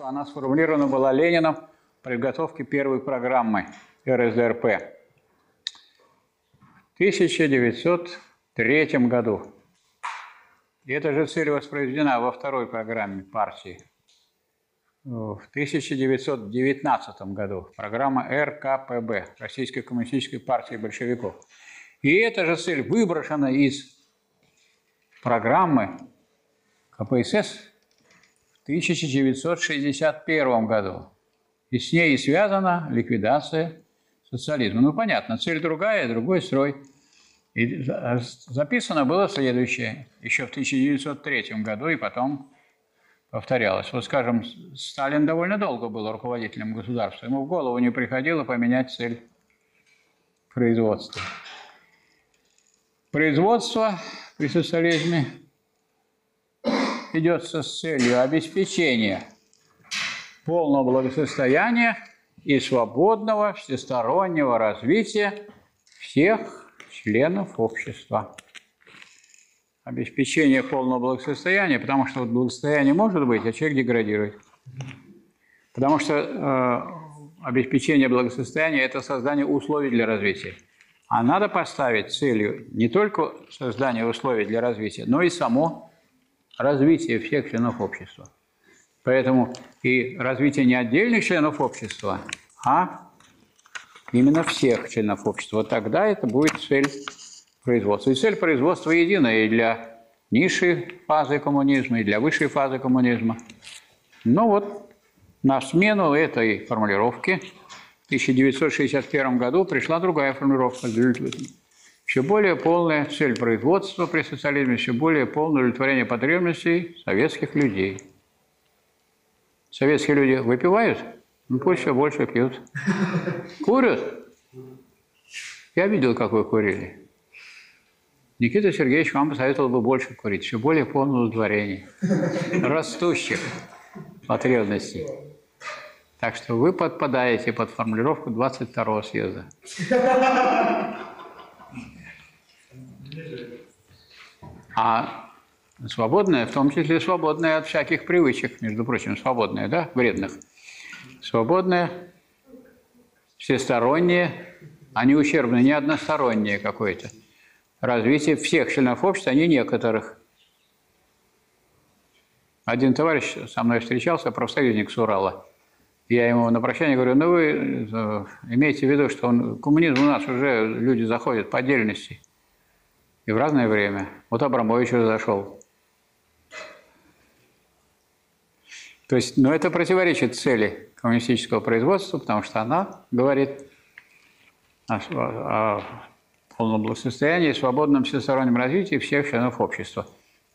производства, она сформулирована была Лениным в подготовке первой программы РСДРП в 1903 году. И эта же цель воспроизведена во второй программе партии в 1919 году. Программа РКПБ, Российской коммунистической партии большевиков. И эта же цель выброшена из программы КПСС 1961 году. И с ней связана ликвидация социализма. Ну, понятно, цель другая, другой строй. И записано было следующее, еще в 1903 году, и потом повторялось. Вот, скажем, Сталин довольно долго был руководителем государства. Ему в голову не приходило поменять цель производства. Производство при социализме идется с целью обеспечения полного благосостояния и свободного всестороннего развития всех членов общества. Обеспечение полного благосостояния, потому что вот благосостояние может быть, а человек деградирует. Потому что э, обеспечение благосостояния – это создание условий для развития. А надо поставить целью не только создание условий для развития, но и само развитие всех членов общества. Поэтому и развитие не отдельных членов общества, а именно всех членов общества. Тогда это будет цель производства. И цель производства единая и для низшей фазы коммунизма, и для высшей фазы коммунизма. Но вот на смену этой формулировки в 1961 году пришла другая формулировка все более полная цель производства при социализме, все более полное удовлетворение потребностей советских людей. Советские люди выпивают? Ну, пусть все больше пьют. Курят? Я видел, как вы курили. Никита Сергеевич вам посоветовал бы больше курить, все более полное удовлетворение растущих потребностей. Так что вы подпадаете под формулировку 22-го съезда. А свободная, в том числе свободная от всяких привычек, между прочим, свободная, да, вредных. Свободная, всестороннее, а не ущербное, не одностороннее какое-то. Развитие всех членов общества, а не некоторых. Один товарищ со мной встречался, профсоюзник с Урала. Я ему на прощание говорю, ну вы э, имейте в виду, что он, коммунизм у нас уже люди заходят по отдельности и в разное время. Вот Абрамович зашел. То есть, но ну, это противоречит цели коммунистического производства, потому что она говорит о, о полном благосостоянии, свободном всестороннем развитии всех членов общества.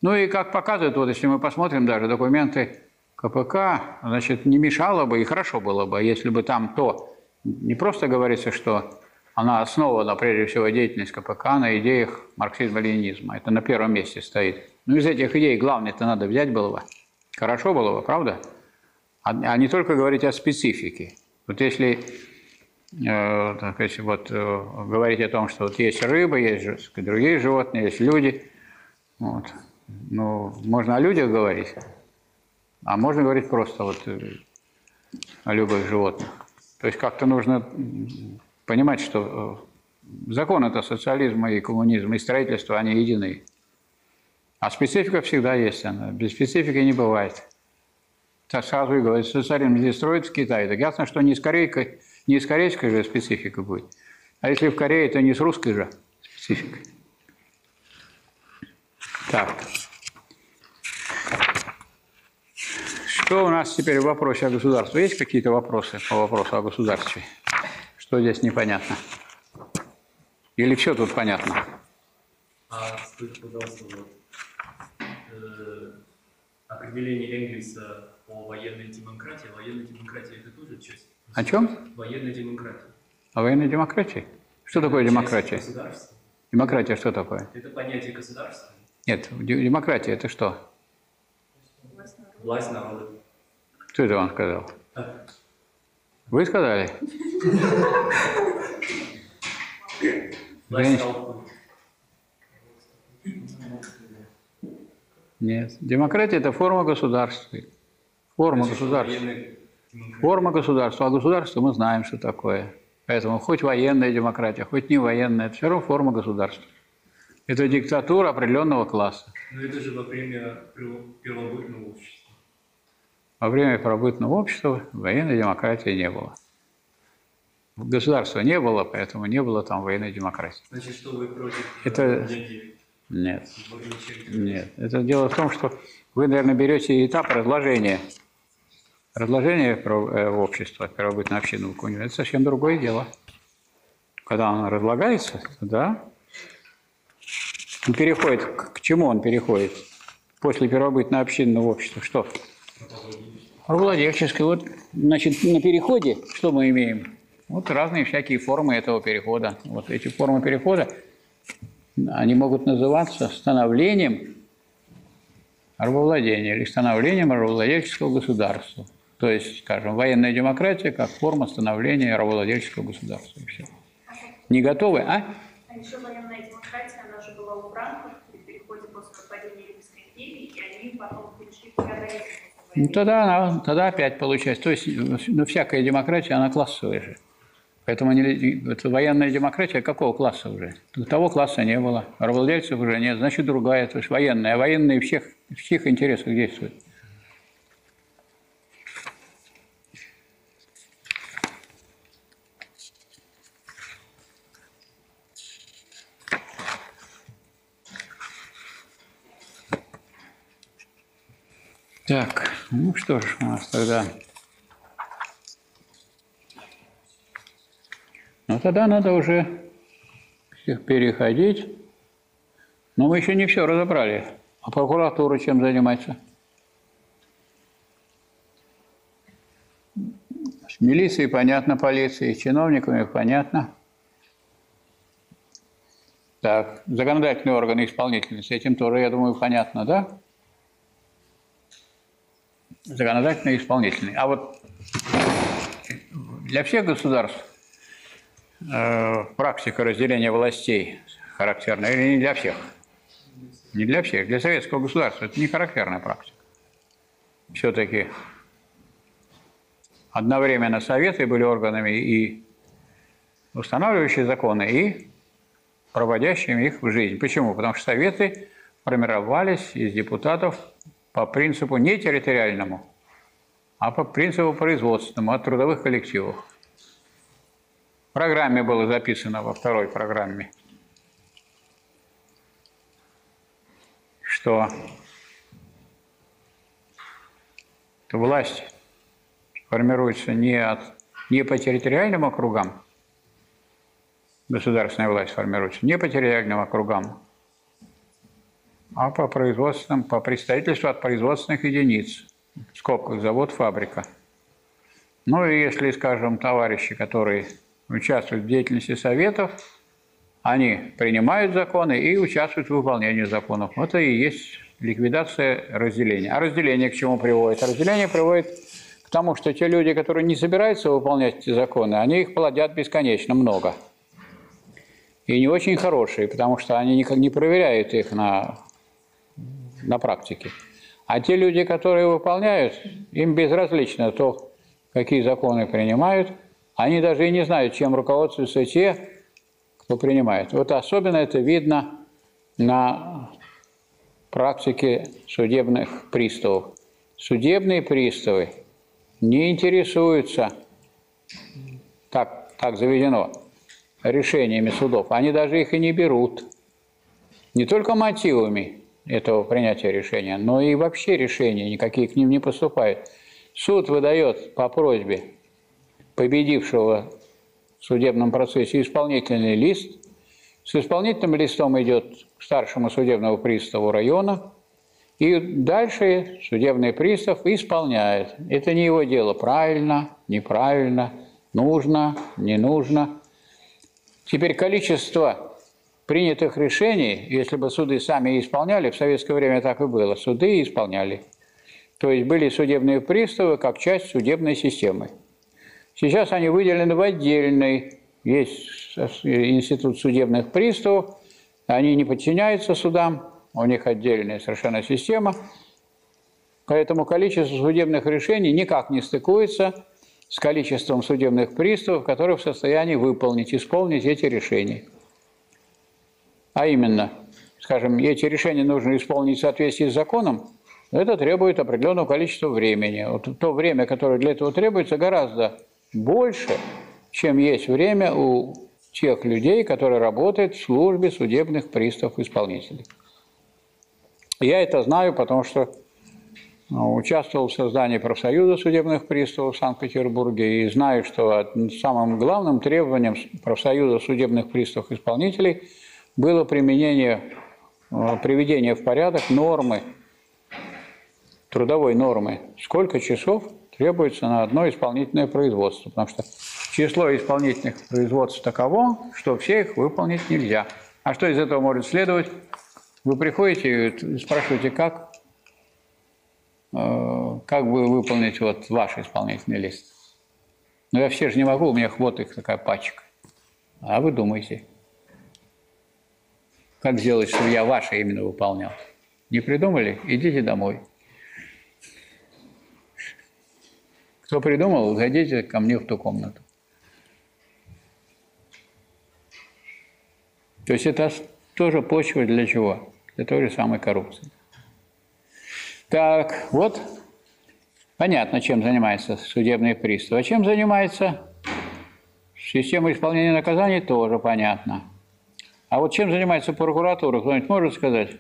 Ну и как показывает, вот если мы посмотрим даже документы КПК, значит, не мешало бы и хорошо было бы, если бы там то не просто говорится, что она основана, прежде всего, деятельность КПК на идеях марксизма-ленинизма. Это на первом месте стоит. Ну, из этих идей главное-то надо взять было бы. Хорошо было бы, правда? А, а не только говорить о специфике. Вот если э, вот, э, говорить о том, что вот есть рыба, есть другие животные, есть люди, вот. ну, можно о людях говорить, а можно говорить просто вот о любых животных. То есть как-то нужно понимать, что э, закон это социализма и коммунизма, и строительства, они едины. А специфика всегда есть она. Без специфики не бывает. Так сразу и говорят, социализм здесь строится в Китае. Так ясно, что не с, корейкой, не с корейской же специфика будет. А если в Корее, то не с русской же спецификой. Так. Что у нас теперь в вопросе о государстве? Есть какие-то вопросы по вопросу о государстве? Что здесь непонятно? Или все тут понятно? А скажите, пожалуйста, вот, э, определение Энгельса о военной демократии. Военная демократия – это тоже часть? О чем? Военная демократия. О военной демократии? Что это такое демократия? Демократия что такое? Это понятие государства. Нет, демократия – это что? Власть народа. Кто это вам сказал? Вы сказали? Нет. Демократия – это форма государства. Форма государства. Форма государства. А государство мы знаем, что такое. Поэтому хоть военная демократия, хоть не военная, это все равно форма государства. Это диктатура определенного класса. Но это же во время перво- первобытного общества. Во время первобытного общества военной демократии не было. Государства не было, поэтому не было там военной демократии. Значит, что вы против Это- Нет. Нет. Это дело в том, что вы, наверное, берете этап разложения. Разложение э, общества, первобытной общины в это совсем другое дело. Когда оно разлагается, да, он переходит, к, чему он переходит? После первобытной общинного общества, что? Рабовладельческое. Вот, значит, на переходе что мы имеем? Вот разные всякие формы этого перехода. Вот эти формы перехода, они могут называться становлением рабовладения или становлением рабовладельческого государства. То есть, скажем, военная демократия как форма становления рабовладельческого государства. Все. Не готовы, а? А еще военная демократия, она же была у франков при переходе после нападения Римской империи, и они потом перешли к феодализму. Ну, тогда, она, тогда опять получается. То есть, ну, всякая демократия, она классовая же. Поэтому не- это военная демократия какого класса уже? Того класса не было. Рабовладельцев уже нет, значит, другая. То есть военная. А военные всех, в чьих интересах действуют? Так, ну что ж, у нас тогда... Ну, тогда надо уже переходить. Но мы еще не все разобрали. А прокуратура чем занимается? С милицией понятно, полицией, с чиновниками понятно. Так, законодательные органы, исполнительные, с этим тоже, я думаю, понятно, да? Законодательные и исполнительные. А вот для всех государств э, практика разделения властей характерна или не для всех? Не для всех. Для советского государства это не характерная практика. Все-таки одновременно советы были органами и устанавливающие законы, и проводящими их в жизнь. Почему? Потому что советы формировались из депутатов по принципу не территориальному, а по принципу производственному от трудовых коллективов. В программе было записано, во второй программе, что власть формируется не, от, не по территориальным округам, государственная власть формируется не по территориальным округам, а по производственным, по представительству от производственных единиц. В скобках завод, фабрика. Ну и если, скажем, товарищи, которые участвуют в деятельности советов, они принимают законы и участвуют в выполнении законов. Это и есть ликвидация разделения. А разделение к чему приводит? А разделение приводит к тому, что те люди, которые не собираются выполнять эти законы, они их плодят бесконечно много. И не очень хорошие, потому что они никак не проверяют их на, на практике. А те люди, которые выполняют, им безразлично то, какие законы принимают, они даже и не знают, чем руководствуются те, кто принимает. Вот особенно это видно на практике судебных приставов. Судебные приставы не интересуются, так, так заведено, решениями судов. Они даже их и не берут. Не только мотивами этого принятия решения, но и вообще решения никакие к ним не поступают. Суд выдает по просьбе победившего в судебном процессе исполнительный лист. С исполнительным листом идет к старшему судебному приставу района, и дальше судебный пристав исполняет. Это не его дело, правильно, неправильно, нужно, не нужно. Теперь количество принятых решений, если бы суды сами исполняли, в советское время так и было, суды исполняли. То есть были судебные приставы как часть судебной системы. Сейчас они выделены в отдельный, есть институт судебных приставов, они не подчиняются судам, у них отдельная совершенно система. Поэтому количество судебных решений никак не стыкуется с количеством судебных приставов, которые в состоянии выполнить, исполнить эти решения. А именно, скажем, эти решения нужно исполнить в соответствии с законом, это требует определенного количества времени. Вот то время, которое для этого требуется, гораздо больше, чем есть время у тех людей, которые работают в службе судебных приставов исполнителей. Я это знаю, потому что ну, участвовал в создании профсоюза судебных приставов в Санкт-Петербурге и знаю, что самым главным требованием профсоюза судебных приставов исполнителей было применение, э, приведение в порядок нормы, трудовой нормы, сколько часов требуется на одно исполнительное производство, потому что число исполнительных производств таково, что все их выполнить нельзя. А что из этого может следовать? Вы приходите и спрашиваете, как Э, как бы выполнить вот ваш исполнительный лист. Но я все же не могу, у меня вот их такая пачка. А вы думаете, как сделать, чтобы я ваше именно выполнял? Не придумали? Идите домой. Кто придумал, зайдите ко мне в ту комнату. То есть это тоже почва для чего? Для той же самой коррупции. Так, вот понятно, чем занимается судебный пристав. А чем занимается система исполнения наказаний, тоже понятно. А вот чем занимается прокуратура, кто-нибудь может сказать?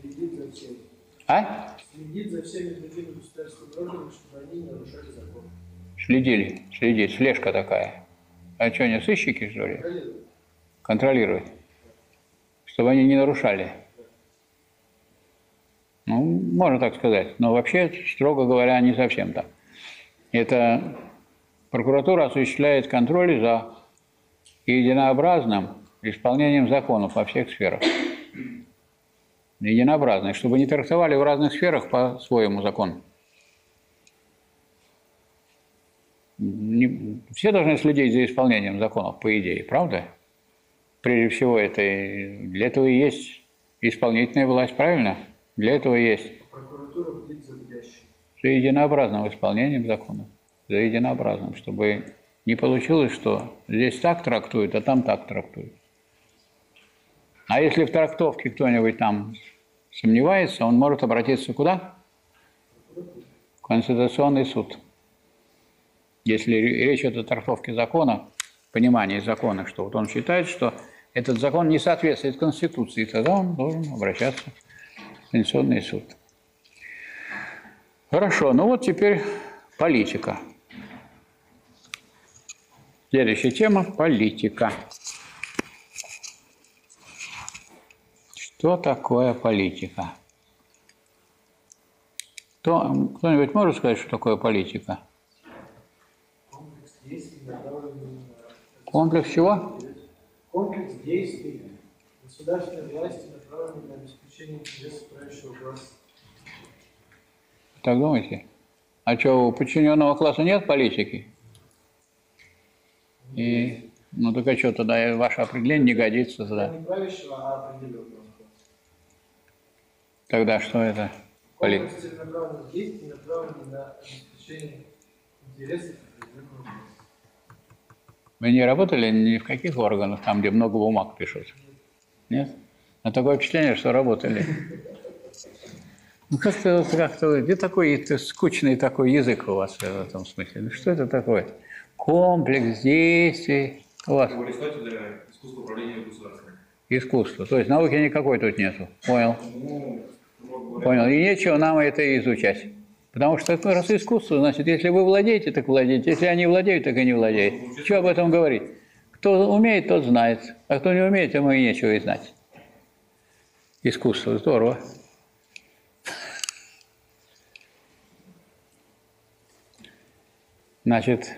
Следит за всеми. А? Следит за всеми другими государственными органами, чтобы они не нарушали закон. Следили, следить, слежка такая. А что, они сыщики, что ли? Контролирует. Контролировать. Чтобы они не нарушали. Ну, можно так сказать. Но вообще, строго говоря, не совсем так. Это прокуратура осуществляет контроль за единообразным исполнением законов во всех сферах. Единообразно, чтобы не трактовали в разных сферах по своему закону. Не, все должны следить за исполнением законов, по идее, правда? Прежде всего, это для этого и есть исполнительная власть, правильно? Для этого есть. Прокуратура будет за За единообразным исполнением закона. За единообразным, чтобы не получилось, что здесь так трактуют, а там так трактуют. А если в трактовке кто-нибудь там сомневается, он может обратиться куда? В Конституционный суд. Если речь идет о трактовке закона, понимании закона, что вот он считает, что этот закон не соответствует Конституции, тогда он должен обращаться Конституционный суд. Хорошо, ну вот теперь политика. Следующая тема – политика. Что такое политика? Кто, кто-нибудь может сказать, что такое политика? Комплекс действий, направленный на... Комплекс чего? Комплекс действий государственной власти, направленный на обеспечение интересов правящего класса. Так думаете? А что, у подчиненного класса нет политики? И, ну только что, тогда ваше определение не годится тогда. Не правящего, а определенного. Тогда что это? Действий, на обеспечение интересов класса. Вы не работали ни в каких органах, там, где много бумаг пишут? Нет? А такое впечатление, что работали. Ну, как-то, как-то, где такой это скучный такой язык у вас в этом смысле? Ну, что это такое? Комплекс действий. У вас искусство управления государством. искусство. То есть науки никакой тут нету. Понял. Понял. И нечего нам это изучать. Потому что это раз искусство, значит, если вы владеете, так владеете. Если они владеют, так и не владеют. Что об этом говорить? Кто умеет, тот знает. А кто не умеет, ему и нечего и знать. Искусство. Здорово. Значит,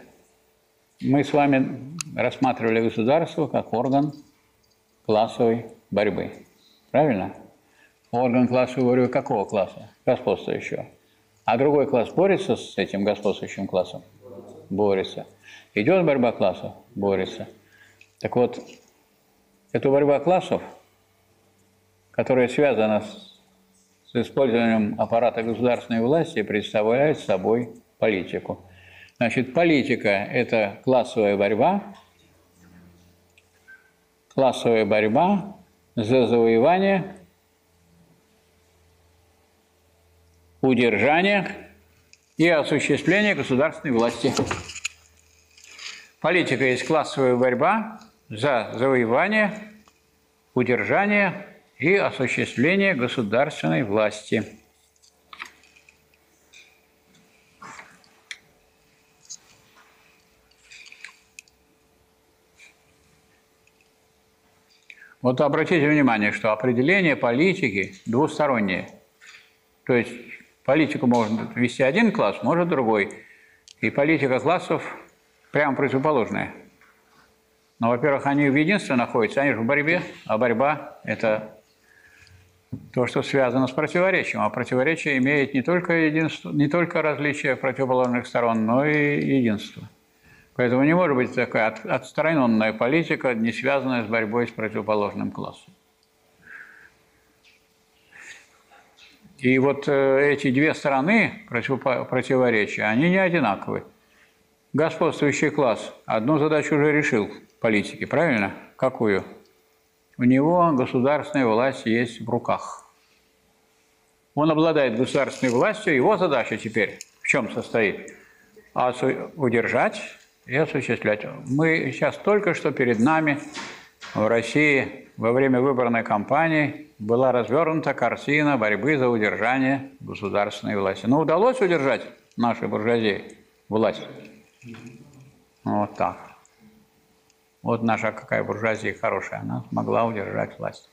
мы с вами рассматривали государство как орган классовой борьбы. Правильно? Орган классовой борьбы какого класса? Господствующего. А другой класс борется с этим господствующим классом? Борется. Идет борьба классов? Борется. Так вот, эту борьба классов, которая связана с с использованием аппарата государственной власти представляет собой политику. Значит, политика – это классовая борьба, классовая борьба за завоевание, удержание и осуществление государственной власти. Политика есть классовая борьба за завоевание, удержание и осуществление государственной власти. Вот обратите внимание, что определение политики двустороннее. То есть политику может вести один класс, может другой. И политика классов прямо противоположная. Но, во-первых, они в единстве находятся, они же в борьбе, а борьба – это то, что связано с противоречием. А противоречие имеет не только, единство, не только различия противоположных сторон, но и единство. Поэтому не может быть такая отстраненная политика, не связанная с борьбой с противоположным классом. И вот э, эти две стороны противоречия, они не одинаковые. Господствующий класс одну задачу уже решил в политике, правильно? Какую? У него государственная власть есть в руках. Он обладает государственной властью, его задача теперь в чем состоит? Удержать и осуществлять. Мы сейчас только что перед нами в России во время выборной кампании была развернута картина борьбы за удержание государственной власти. Но удалось удержать нашей буржуазии власть? Вот так. Вот наша какая буржуазия хорошая, она смогла удержать власть.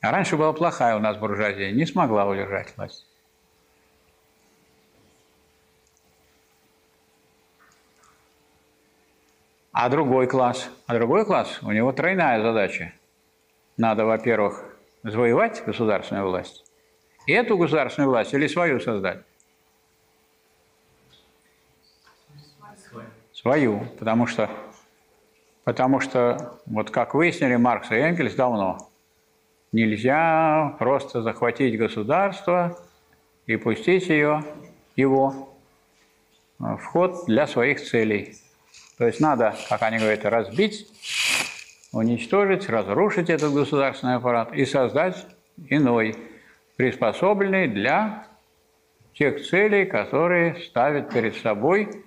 А раньше была плохая у нас буржуазия, не смогла удержать власть. А другой класс? А другой класс, у него тройная задача. Надо, во-первых, завоевать государственную власть, и эту государственную власть или свою создать. Свою, потому что, потому что, вот как выяснили Маркс и Энгельс давно, нельзя просто захватить государство и пустить ее, его в ход для своих целей. То есть надо, как они говорят, разбить, уничтожить, разрушить этот государственный аппарат и создать иной, приспособленный для тех целей, которые ставит перед собой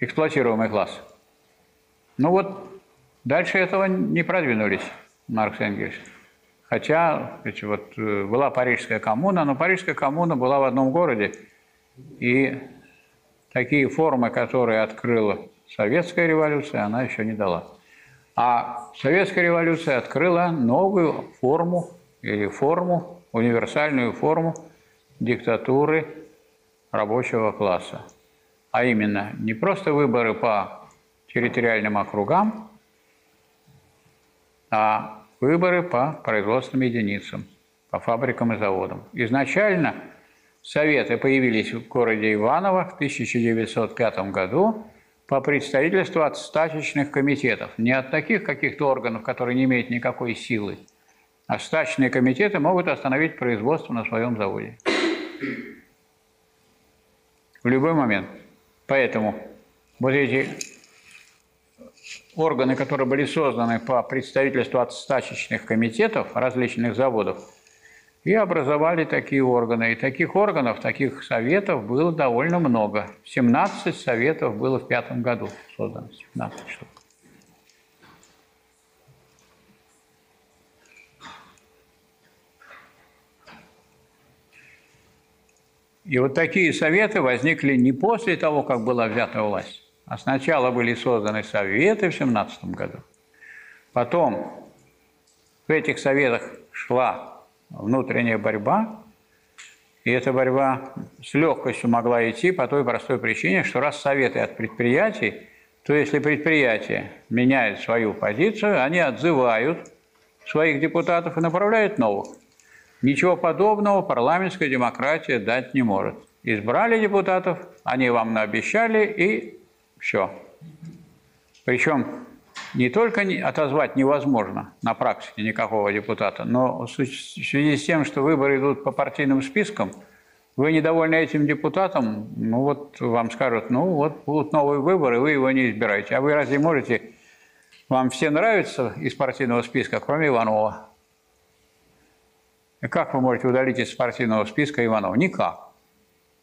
эксплуатируемый класс. Ну вот, дальше этого не продвинулись Маркс и Энгельс. Хотя вот э, была Парижская коммуна, но Парижская коммуна была в одном городе, и такие формы, которые открыла советская революция, она еще не дала. А советская революция открыла новую форму или форму, универсальную форму диктатуры рабочего класса. А именно, не просто выборы по территориальным округам, а выборы по производственным единицам, по фабрикам и заводам. Изначально – Советы появились в городе Иваново в 1905 году по представительству от стачечных комитетов. Не от таких каких-то органов, которые не имеют никакой силы, а стачные комитеты могут остановить производство на своем заводе. В любой момент. Поэтому вот эти органы, которые были созданы по представительству от стачечных комитетов различных заводов, и образовали такие органы. И таких органов, таких советов было довольно много. 17 советов было в пятом году создано, 17 штук. И вот такие советы возникли не после того, как была взята власть, а сначала были созданы советы в 17 году. Потом в этих советах шла внутренняя борьба, и эта борьба с легкостью могла идти по той простой причине, что раз советы от предприятий, то если предприятие меняет свою позицию, они отзывают своих депутатов и направляют новых. Ничего подобного парламентская демократия дать не может. Избрали депутатов, они вам наобещали, и все. Причем не только отозвать невозможно на практике никакого депутата, но в связи с тем, что выборы идут по партийным спискам, вы недовольны этим депутатом, ну вот вам скажут, ну вот будут новые выборы, вы его не избираете. А вы разве можете, вам все нравятся из партийного списка, кроме Иванова? И как вы можете удалить из партийного списка Иванова? Никак.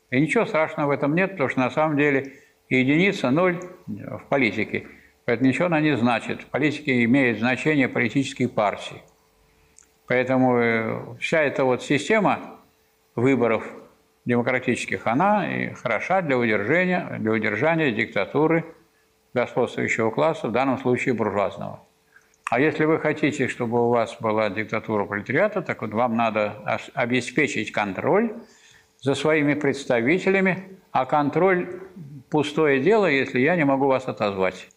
И ничего страшного в этом нет, потому что на самом деле единица ноль в политике. Поэтому ничего она не значит. В политике имеет значение политические партии. Поэтому э, вся эта вот система выборов демократических, она и хороша для удержания, для удержания диктатуры господствующего класса, в данном случае буржуазного. А если вы хотите, чтобы у вас была диктатура пролетариата, так вот вам надо обеспечить контроль за своими представителями, а контроль – пустое дело, если я не могу вас отозвать.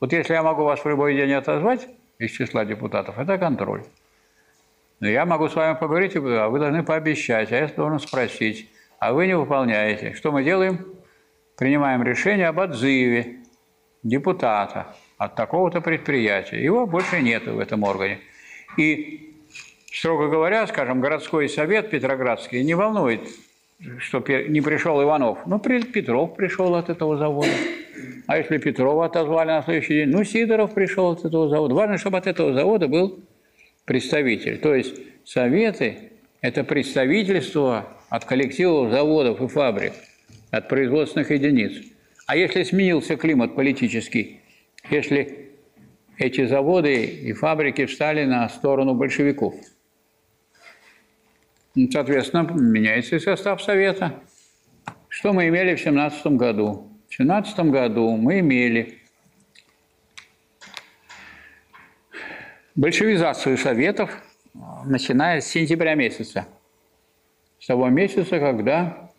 Вот если я могу вас в любой день отозвать из числа депутатов, это контроль. Но я могу с вами поговорить, а вы должны пообещать, а я должен спросить, а вы не выполняете. Что мы делаем? Принимаем решение об отзыве депутата от такого-то предприятия. Его больше нет в этом органе. И, строго говоря, скажем, городской совет Петроградский не волнует, что не пришел Иванов. Ну, Петров пришел от этого завода. А если Петрова отозвали на следующий день, ну, Сидоров пришел от этого завода. Важно, чтобы от этого завода был представитель. То есть советы – это представительство от коллективов заводов и фабрик, от производственных единиц. А если сменился климат политический, если эти заводы и фабрики встали на сторону большевиков, ну, соответственно, меняется и состав Совета. Что мы имели в 17 году? В 17 году мы имели большевизацию Советов, начиная с сентября месяца. С того месяца, когда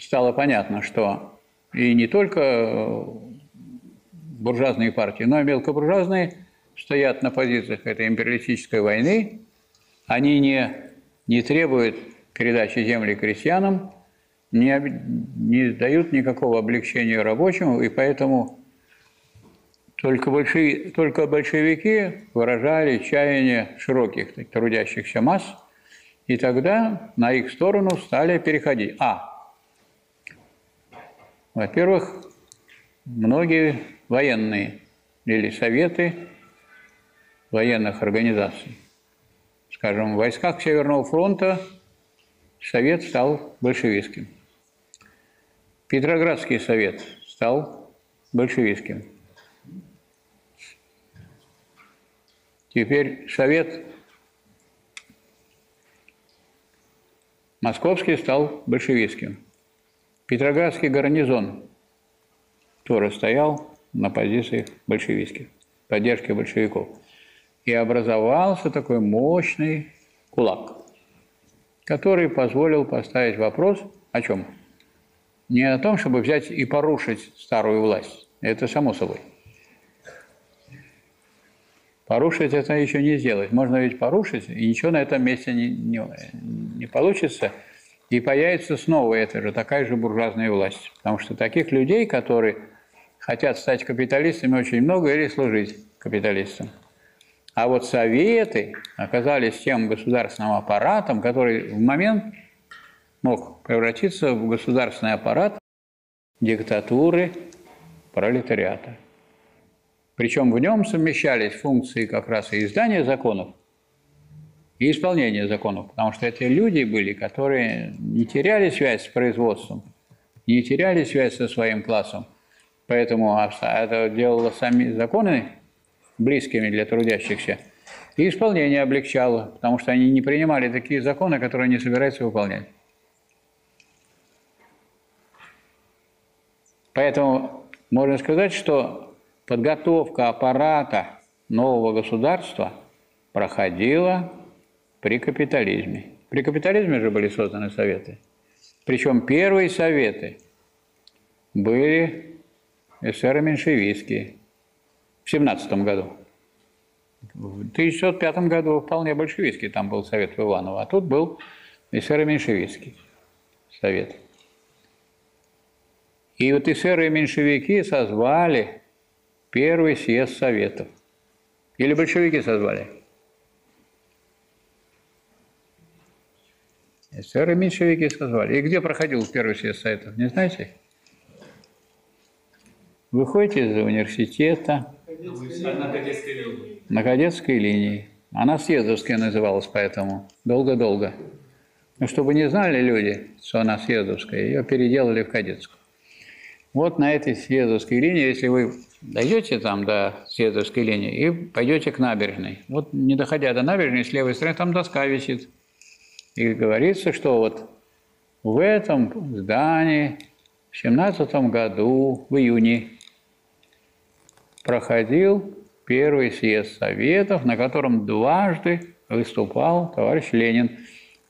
стало понятно, что и не только э, буржуазные партии, но и мелкобуржуазные стоят на позициях этой империалистической войны. Они не, не требуют передачи земли крестьянам, не, не дают никакого облегчения рабочему, и поэтому только, большеви- только большевики выражали чаяние широких трудящихся масс, и тогда на их сторону стали переходить. А. Во-первых, многие военные или советы военных организаций. Скажем, в войсках Северного фронта совет стал большевистским. Петроградский совет стал большевистским. Теперь совет московский стал большевистским. Петроградский гарнизон тоже стоял на позициях большевистских, поддержки большевиков. И образовался такой мощный кулак, который позволил поставить вопрос о чем? Не о том, чтобы взять и порушить старую власть. Это само собой. Порушить это еще не сделать. Можно ведь порушить, и ничего на этом месте не, не, не получится. И появится снова эта же такая же буржуазная власть. Потому что таких людей, которые хотят стать капиталистами, очень много или служить капиталистам. А вот советы оказались тем государственным аппаратом, который в момент мог превратиться в государственный аппарат диктатуры пролетариата. Причем в нем совмещались функции как раз и издания законов, и исполнения законов, потому что это люди были, которые не теряли связь с производством, не теряли связь со своим классом, поэтому это делало сами законы близкими для трудящихся, и исполнение облегчало, потому что они не принимали такие законы, которые не собираются выполнять. Поэтому можно сказать, что подготовка аппарата нового государства проходила при капитализме. При капитализме же были созданы советы. Причем первые советы были эсеро-меньшевистские в 17 году. В 1905 году вполне большевистский там был совет Иванова, а тут был эсеро-меньшевистский совет. И вот эсеры и меньшевики созвали первый съезд Советов. Или большевики созвали? СССР и меньшевики созвали. И где проходил первый съезд Советов, не знаете? Выходите из университета На кадетской линии. на кадетской линии. Она съездовская называлась поэтому. Долго-долго. Ну, чтобы не знали люди, что она съездовская, ее переделали в кадетскую. Вот на этой съездовской линии, если вы дойдете там до съездовской линии и пойдете к набережной, вот не доходя до набережной, с левой стороны там доска висит. И говорится, что вот в этом здании в 17 году, в июне, проходил первый съезд Советов, на котором дважды выступал товарищ Ленин.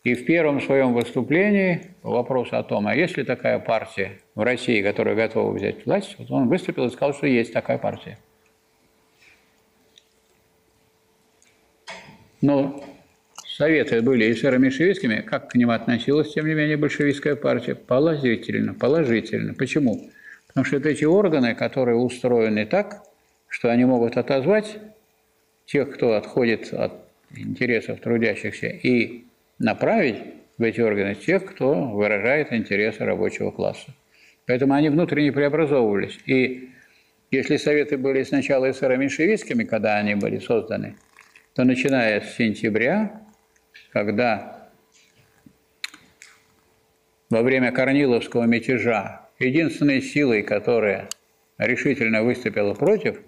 И в первом своем выступлении вопрос о том, а есть ли такая партия в России, которая готова взять власть, вот он выступил и сказал, что есть такая партия. Но Советы были эсеро-меньшевистскими, как к ним относилась, тем не менее, большевистская партия? Положительно, положительно. Почему? Потому что это эти органы, которые устроены так, что они могут отозвать тех, кто отходит от интересов трудящихся, и направить в эти органы тех, кто выражает интересы рабочего класса. Поэтому они внутренне преобразовывались. И если Советы были сначала эсеро-меньшевистскими, когда они были созданы, то начиная с сентября, когда во время Корниловского мятежа единственной силой, которая решительно выступила против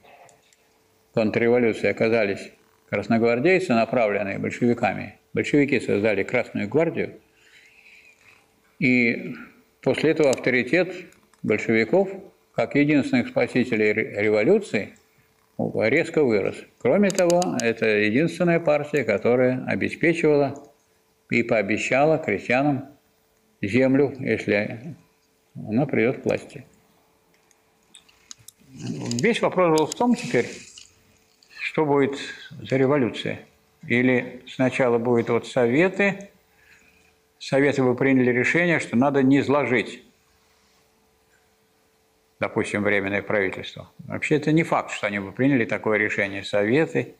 контрреволюции, оказались красногвардейцы, направленные большевиками. Большевики создали Красную гвардию, и после этого авторитет большевиков, как единственных спасителей революции, резко вырос. Кроме того, это единственная партия, которая обеспечивала и пообещала крестьянам землю, если она придет к власти. Весь вопрос был в том теперь, что будет за революция. Или сначала будет вот советы, советы бы приняли решение, что надо не изложить допустим, Временное правительство. Вообще это не факт, что они бы приняли такое решение. Советы.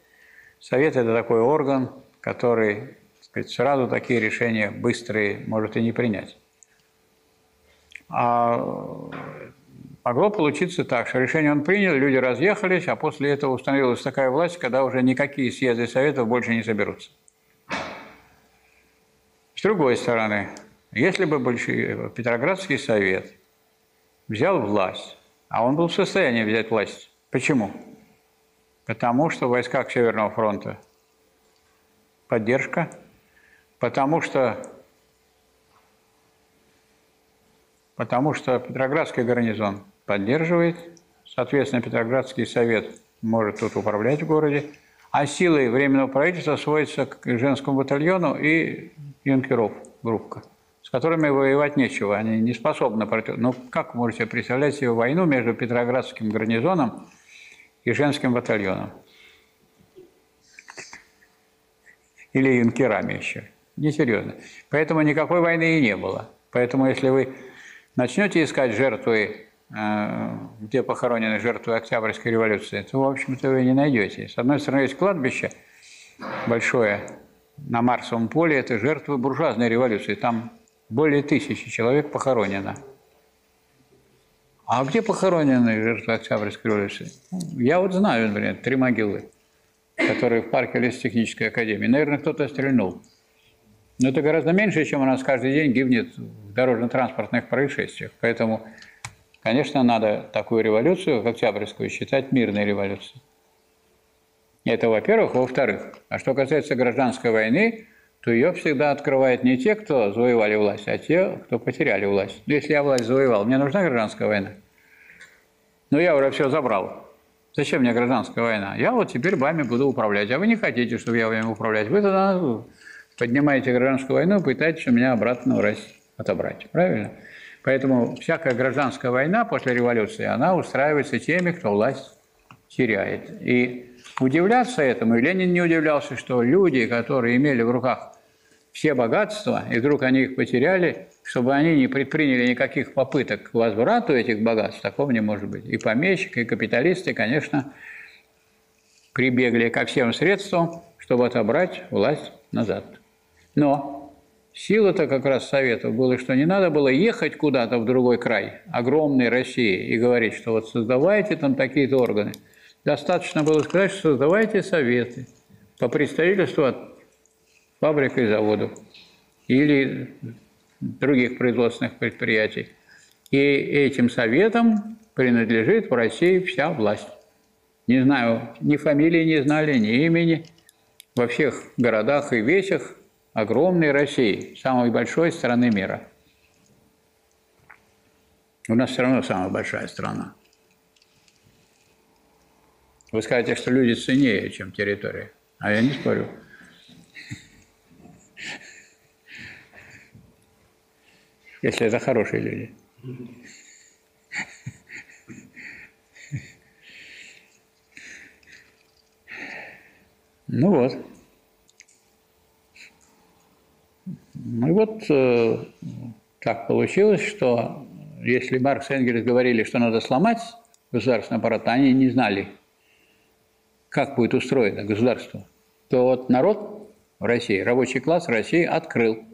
Совет – это такой орган, который так сказать, сразу такие решения быстрые может и не принять. А могло получиться так, что решение он принял, люди разъехались, а после этого установилась такая власть, когда уже никакие съезды советов больше не соберутся. С другой стороны, если бы большой Петроградский совет – взял власть, а он был в состоянии взять власть. Почему? Потому что в войсках Северного фронта поддержка, потому что, потому что Петроградский гарнизон поддерживает, соответственно, Петроградский совет может тут управлять в городе, а силой Временного правительства сводится к женскому батальону и юнкеров группка с которыми воевать нечего, они не способны против... Ну, как вы можете представлять себе войну между Петроградским гарнизоном и женским батальоном? Или юнкерами еще. Несерьезно. Поэтому никакой войны и не было. Поэтому если вы начнете искать жертвы, где похоронены жертвы Октябрьской революции, то, в общем-то, вы не найдете. С одной стороны, есть кладбище большое на Марсовом поле, это жертвы буржуазной революции. Там более тысячи человек похоронено. А где похоронены жертвы Октябрьской революции? Я вот знаю, например, три могилы, которые в парке лесотехнической академии. Наверное, кто-то стрельнул. Но это гораздо меньше, чем у нас каждый день гибнет в дорожно-транспортных происшествиях. Поэтому, конечно, надо такую революцию, как Октябрьскую, считать мирной революцией. Это во-первых. Во-вторых, а что касается гражданской войны, то ее всегда открывают не те, кто завоевали власть, а те, кто потеряли власть. Ну, если я власть завоевал, мне нужна гражданская война? Ну, я уже все забрал. Зачем мне гражданская война? Я вот теперь вами буду управлять, а вы не хотите, чтобы я вами управлять. Вы тогда поднимаете гражданскую войну пытаетесь у меня обратно власть отобрать. Правильно? Поэтому всякая гражданская война после революции, она устраивается теми, кто власть теряет. И удивляться этому, и Ленин не удивлялся, что люди, которые имели в руках все богатства, и вдруг они их потеряли, чтобы они не предприняли никаких попыток к возврату этих богатств, такого не может быть. И помещики, и капиталисты, конечно, прибегли ко всем средствам, чтобы отобрать власть назад. Но сила-то как раз советов было, что не надо было ехать куда-то в другой край, огромной России, и говорить, что вот создавайте там такие-то органы. Достаточно было сказать, что создавайте советы по представительству от фабрик и заводов или других производственных предприятий. И этим советам принадлежит в России вся власть. Не знаю, ни фамилии не знали, ни имени. Во всех городах и весях огромной России, самой большой страны мира. У нас все равно самая большая страна. Вы скажете, что люди ценнее, чем территория. А я не спорю. Если это хорошие люди. Ну вот. Ну и вот э, так получилось, что если Маркс и Энгельс говорили, что надо сломать государственный аппарат, они не знали, как будет устроено государство, то вот народ в России, рабочий класс России открыл.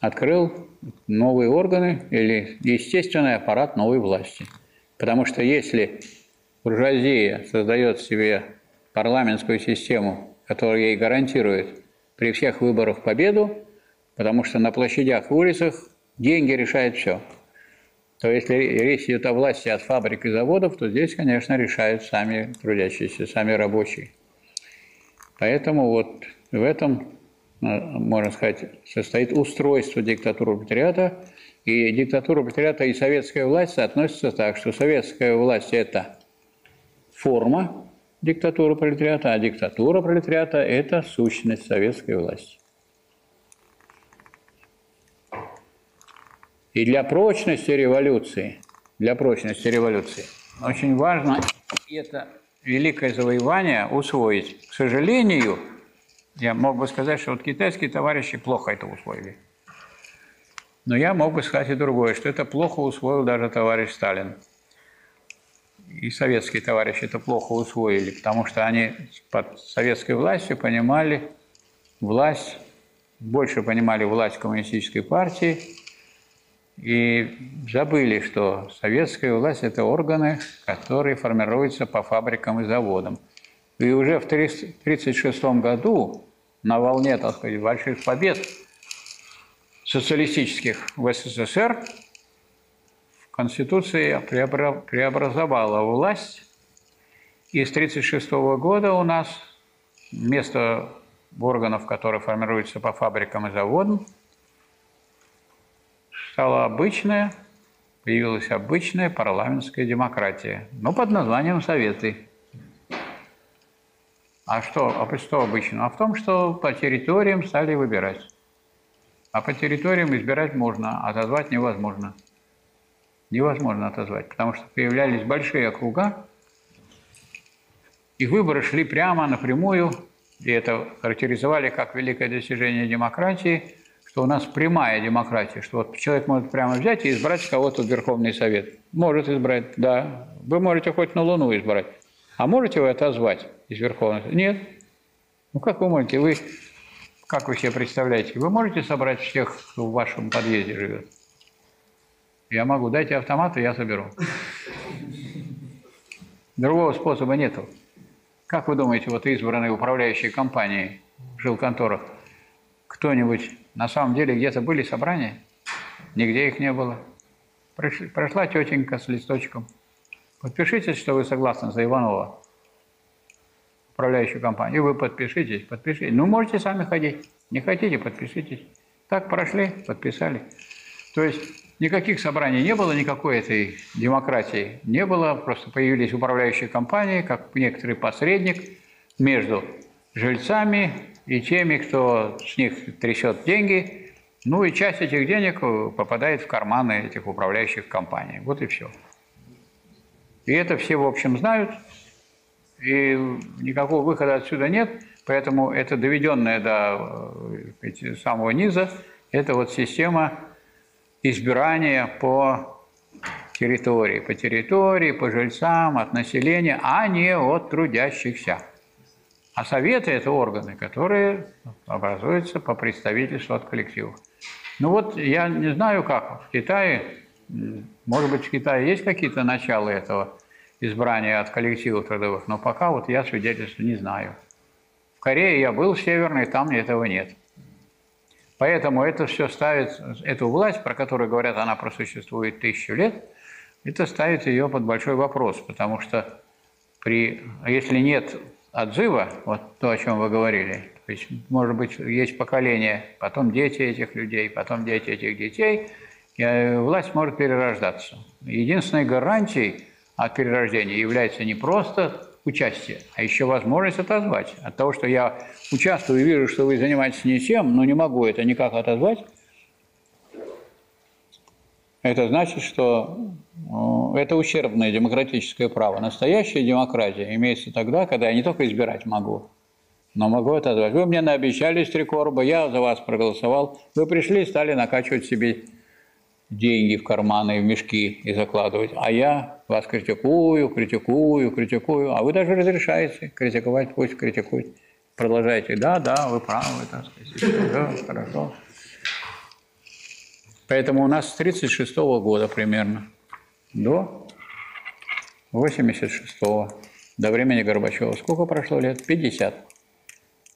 Открыл новые органы или естественный аппарат новой власти. Потому что если буржуазия создает себе парламентскую систему, которая ей гарантирует при всех выборах победу, потому что на площадях и улицах деньги решают все. То если речь идет о власти от фабрик и заводов, то здесь, конечно, решают сами трудящиеся, сами рабочие. Поэтому вот в этом, э, можно сказать, состоит устройство диктатуры пролетариата. И диктатура пролетариата и советская власть относятся так, что советская власть – это форма диктатуры пролетариата, а диктатура пролетариата – это сущность советской власти. И для прочности революции, для прочности революции очень важно это великое завоевание усвоить. К сожалению, я мог бы сказать, что вот китайские товарищи плохо это усвоили. Но я мог бы сказать и другое, что это плохо усвоил даже товарищ Сталин. И советские товарищи это плохо усвоили, потому что они под советской властью понимали власть, больше понимали власть коммунистической партии, и забыли, что советская власть – это органы, которые формируются по фабрикам и заводам. И уже в 1936 году на волне, так сказать, больших побед социалистических в СССР Конституция преобразовала власть, и с 1936 года у нас вместо органов, которые формируются по фабрикам и заводам, стала обычная, появилась обычная парламентская демократия, но под названием Советы. А что, а что обычно? А в том, что по территориям стали выбирать. А по территориям избирать можно, а отозвать невозможно. Невозможно отозвать, потому что появлялись большие округа, и выборы шли прямо, напрямую, и это характеризовали как великое достижение демократии – что у нас прямая демократия, что вот человек может прямо взять и избрать кого-то в Верховный Совет. Может избрать, да. Вы можете хоть на Луну избрать. А можете вы отозвать из Верховного Совета? Нет. Ну как вы можете? Вы, как вы себе представляете? Вы можете собрать всех, кто в вашем подъезде живет? Я могу. Дайте автомат, и я соберу. Другого способа нету. Как вы думаете, вот избранные управляющие компании в жилконторах, кто-нибудь на самом деле где-то были собрания, нигде их не было. Пришли, прошла тетенька с листочком. Подпишитесь, что вы согласны за Иванова, управляющую компанию. И вы подпишитесь, подпишитесь. Ну, можете сами ходить. Не хотите, подпишитесь. Так прошли, подписали. То есть никаких собраний не было, никакой этой демократии не было. Просто появились управляющие компании, как некоторый посредник между жильцами и теми, кто с них трясет деньги, ну и часть этих денег попадает в карманы этих управляющих компаний. Вот и все. И это все, в общем, знают, и никакого выхода отсюда нет. Поэтому это доведенное до э, самого низа, это вот система избирания по территории, по территории, по жильцам, от населения, а не от трудящихся. А советы – это органы, которые образуются по представительству от коллективов. Ну вот я не знаю, как в Китае, может быть, в Китае есть какие-то начала этого избрания от коллективов трудовых, но пока вот я свидетельств не знаю. В Корее я был в Северной, там этого нет. Поэтому это все ставит, эту власть, про которую говорят, она просуществует тысячу лет, это ставит ее под большой вопрос, потому что при, если нет отзыва, вот то, о чем вы говорили, то есть, может быть, есть поколение, потом дети этих людей, потом дети этих детей, и э, власть может перерождаться. Единственной гарантией от перерождения является не просто участие, а еще возможность отозвать. От того, что я участвую и вижу, что вы занимаетесь не тем, но не могу это никак отозвать, это значит, что э, это ущербное демократическое право. Настоящая демократия имеется тогда, когда я не только избирать могу, но могу отозвать. Вы мне наобещали стрекорба, я за вас проголосовал. Вы пришли и стали накачивать себе деньги в карманы, в мешки и закладывать. А я вас критикую, критикую, критикую. А вы даже разрешаете критиковать, пусть критикует. Продолжайте. Да, да, вы правы, так сказать. Да, хорошо. Поэтому у нас с 1936 года примерно до 86 до времени Горбачева. Сколько прошло лет? 50.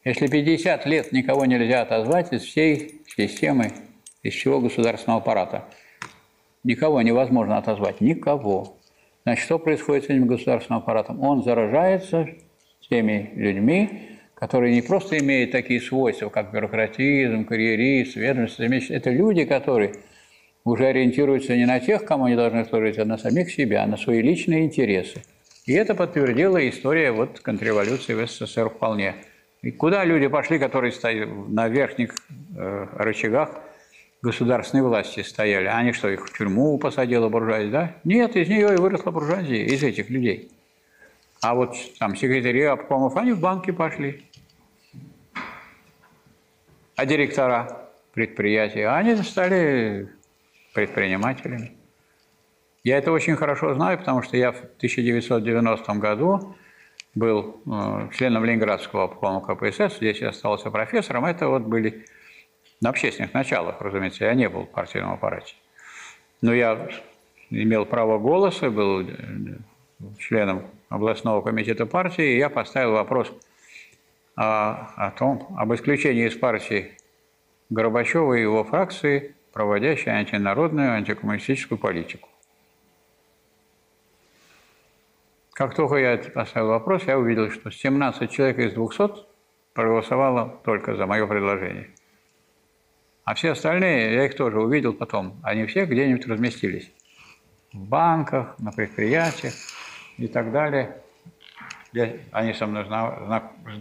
Если 50 лет никого нельзя отозвать из всей системы, из всего государственного аппарата, никого невозможно отозвать, никого. Значит, что происходит с этим государственным аппаратом? Он заражается теми людьми, которые не просто имеют такие свойства, как бюрократизм, карьеризм, ведомство. Это люди, которые уже ориентируются не на тех, кому они должны служить, а на самих себя, на свои личные интересы. И это подтвердила история вот контрреволюции в СССР вполне. И куда люди пошли, которые стоят на верхних э, рычагах государственной власти стояли? Они что, их в тюрьму посадила буржуазия, да? Нет, из нее и выросла буржуазия, из этих людей. А вот там секретари обкомов, они в банки пошли а директора предприятия, они стали предпринимателями. Я это очень хорошо знаю, потому что я в 1990 году был э, членом Ленинградского обкома КПСС, здесь я остался профессором. Это вот были на общественных началах, разумеется, я не был в партийном аппарате. Но я имел право голоса, был э, членом областного комитета партии, и я поставил вопрос – о, о том, об исключении из партии Горбачева и его фракции, проводящей антинародную, антикоммунистическую политику. Как только я поставил вопрос, я увидел, что 17 человек из 200 проголосовало только за мое предложение. А все остальные, я их тоже увидел потом, они все где-нибудь разместились. В банках, на предприятиях и так далее. Я, они со мной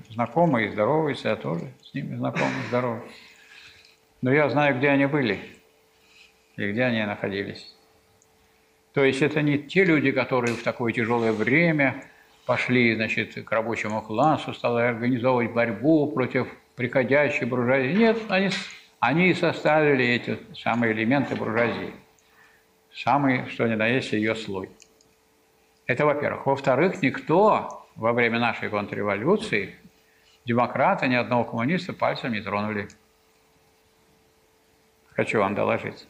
знакомы и здороваются, я тоже с ними знаком и здоров. Но я знаю, где они были и где они находились. То есть это не те люди, которые в такое тяжелое время пошли значит, к рабочему классу, стали организовывать борьбу против приходящей буржуазии. Нет, они, они составили эти самые элементы буржуазии. Самый, что ни на есть, ее слой. Это во-первых. Во-вторых, никто во время нашей контрреволюции демократы ни одного коммуниста пальцем не тронули. Хочу вам доложить.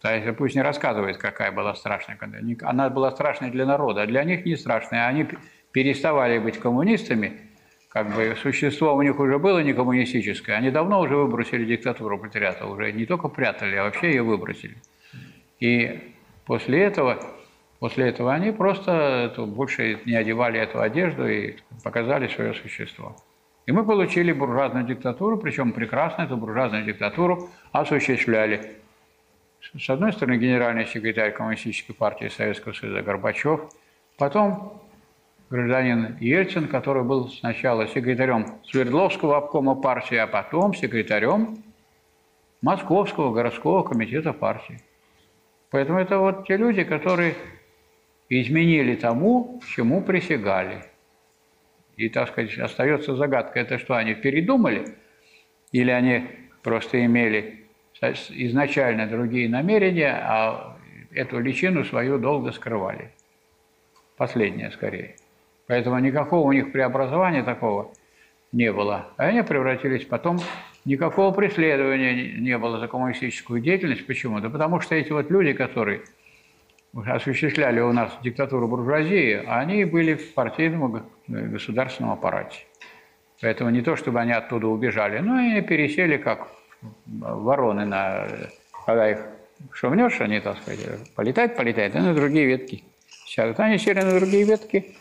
То есть пусть не рассказывает, какая была страшная Она была страшной для народа, а для них не страшная. Они переставали быть коммунистами, как бы существо у них уже было не коммунистическое. Они давно уже выбросили диктатуру пролетариата, уже не только прятали, а вообще ее выбросили. И после этого После этого они просто больше не одевали эту одежду и показали свое существо. И мы получили буржуазную диктатуру, причем прекрасно эту буржуазную диктатуру осуществляли. С одной стороны, генеральный секретарь Коммунистической партии Советского Союза Горбачев, потом гражданин Ельцин, который был сначала секретарем Свердловского обкома партии, а потом секретарем Московского городского комитета партии. Поэтому это вот те люди, которые изменили тому, чему присягали. И, так сказать, остается загадка, это что, они передумали? Или они просто имели изначально другие намерения, а эту личину свою долго скрывали? Последнее, скорее. Поэтому никакого у них преобразования такого не было. А они превратились потом... Никакого преследования не было за коммунистическую деятельность. Почему? Да потому что эти вот люди, которые осуществляли у нас диктатуру буржуазии, они были в партийном государственном аппарате. Поэтому не то, чтобы они оттуда убежали, но они пересели как вороны на... Когда их шумнешь, они, так сказать, полетают, полетают, и на другие ветки сядут. Они сели на другие ветки,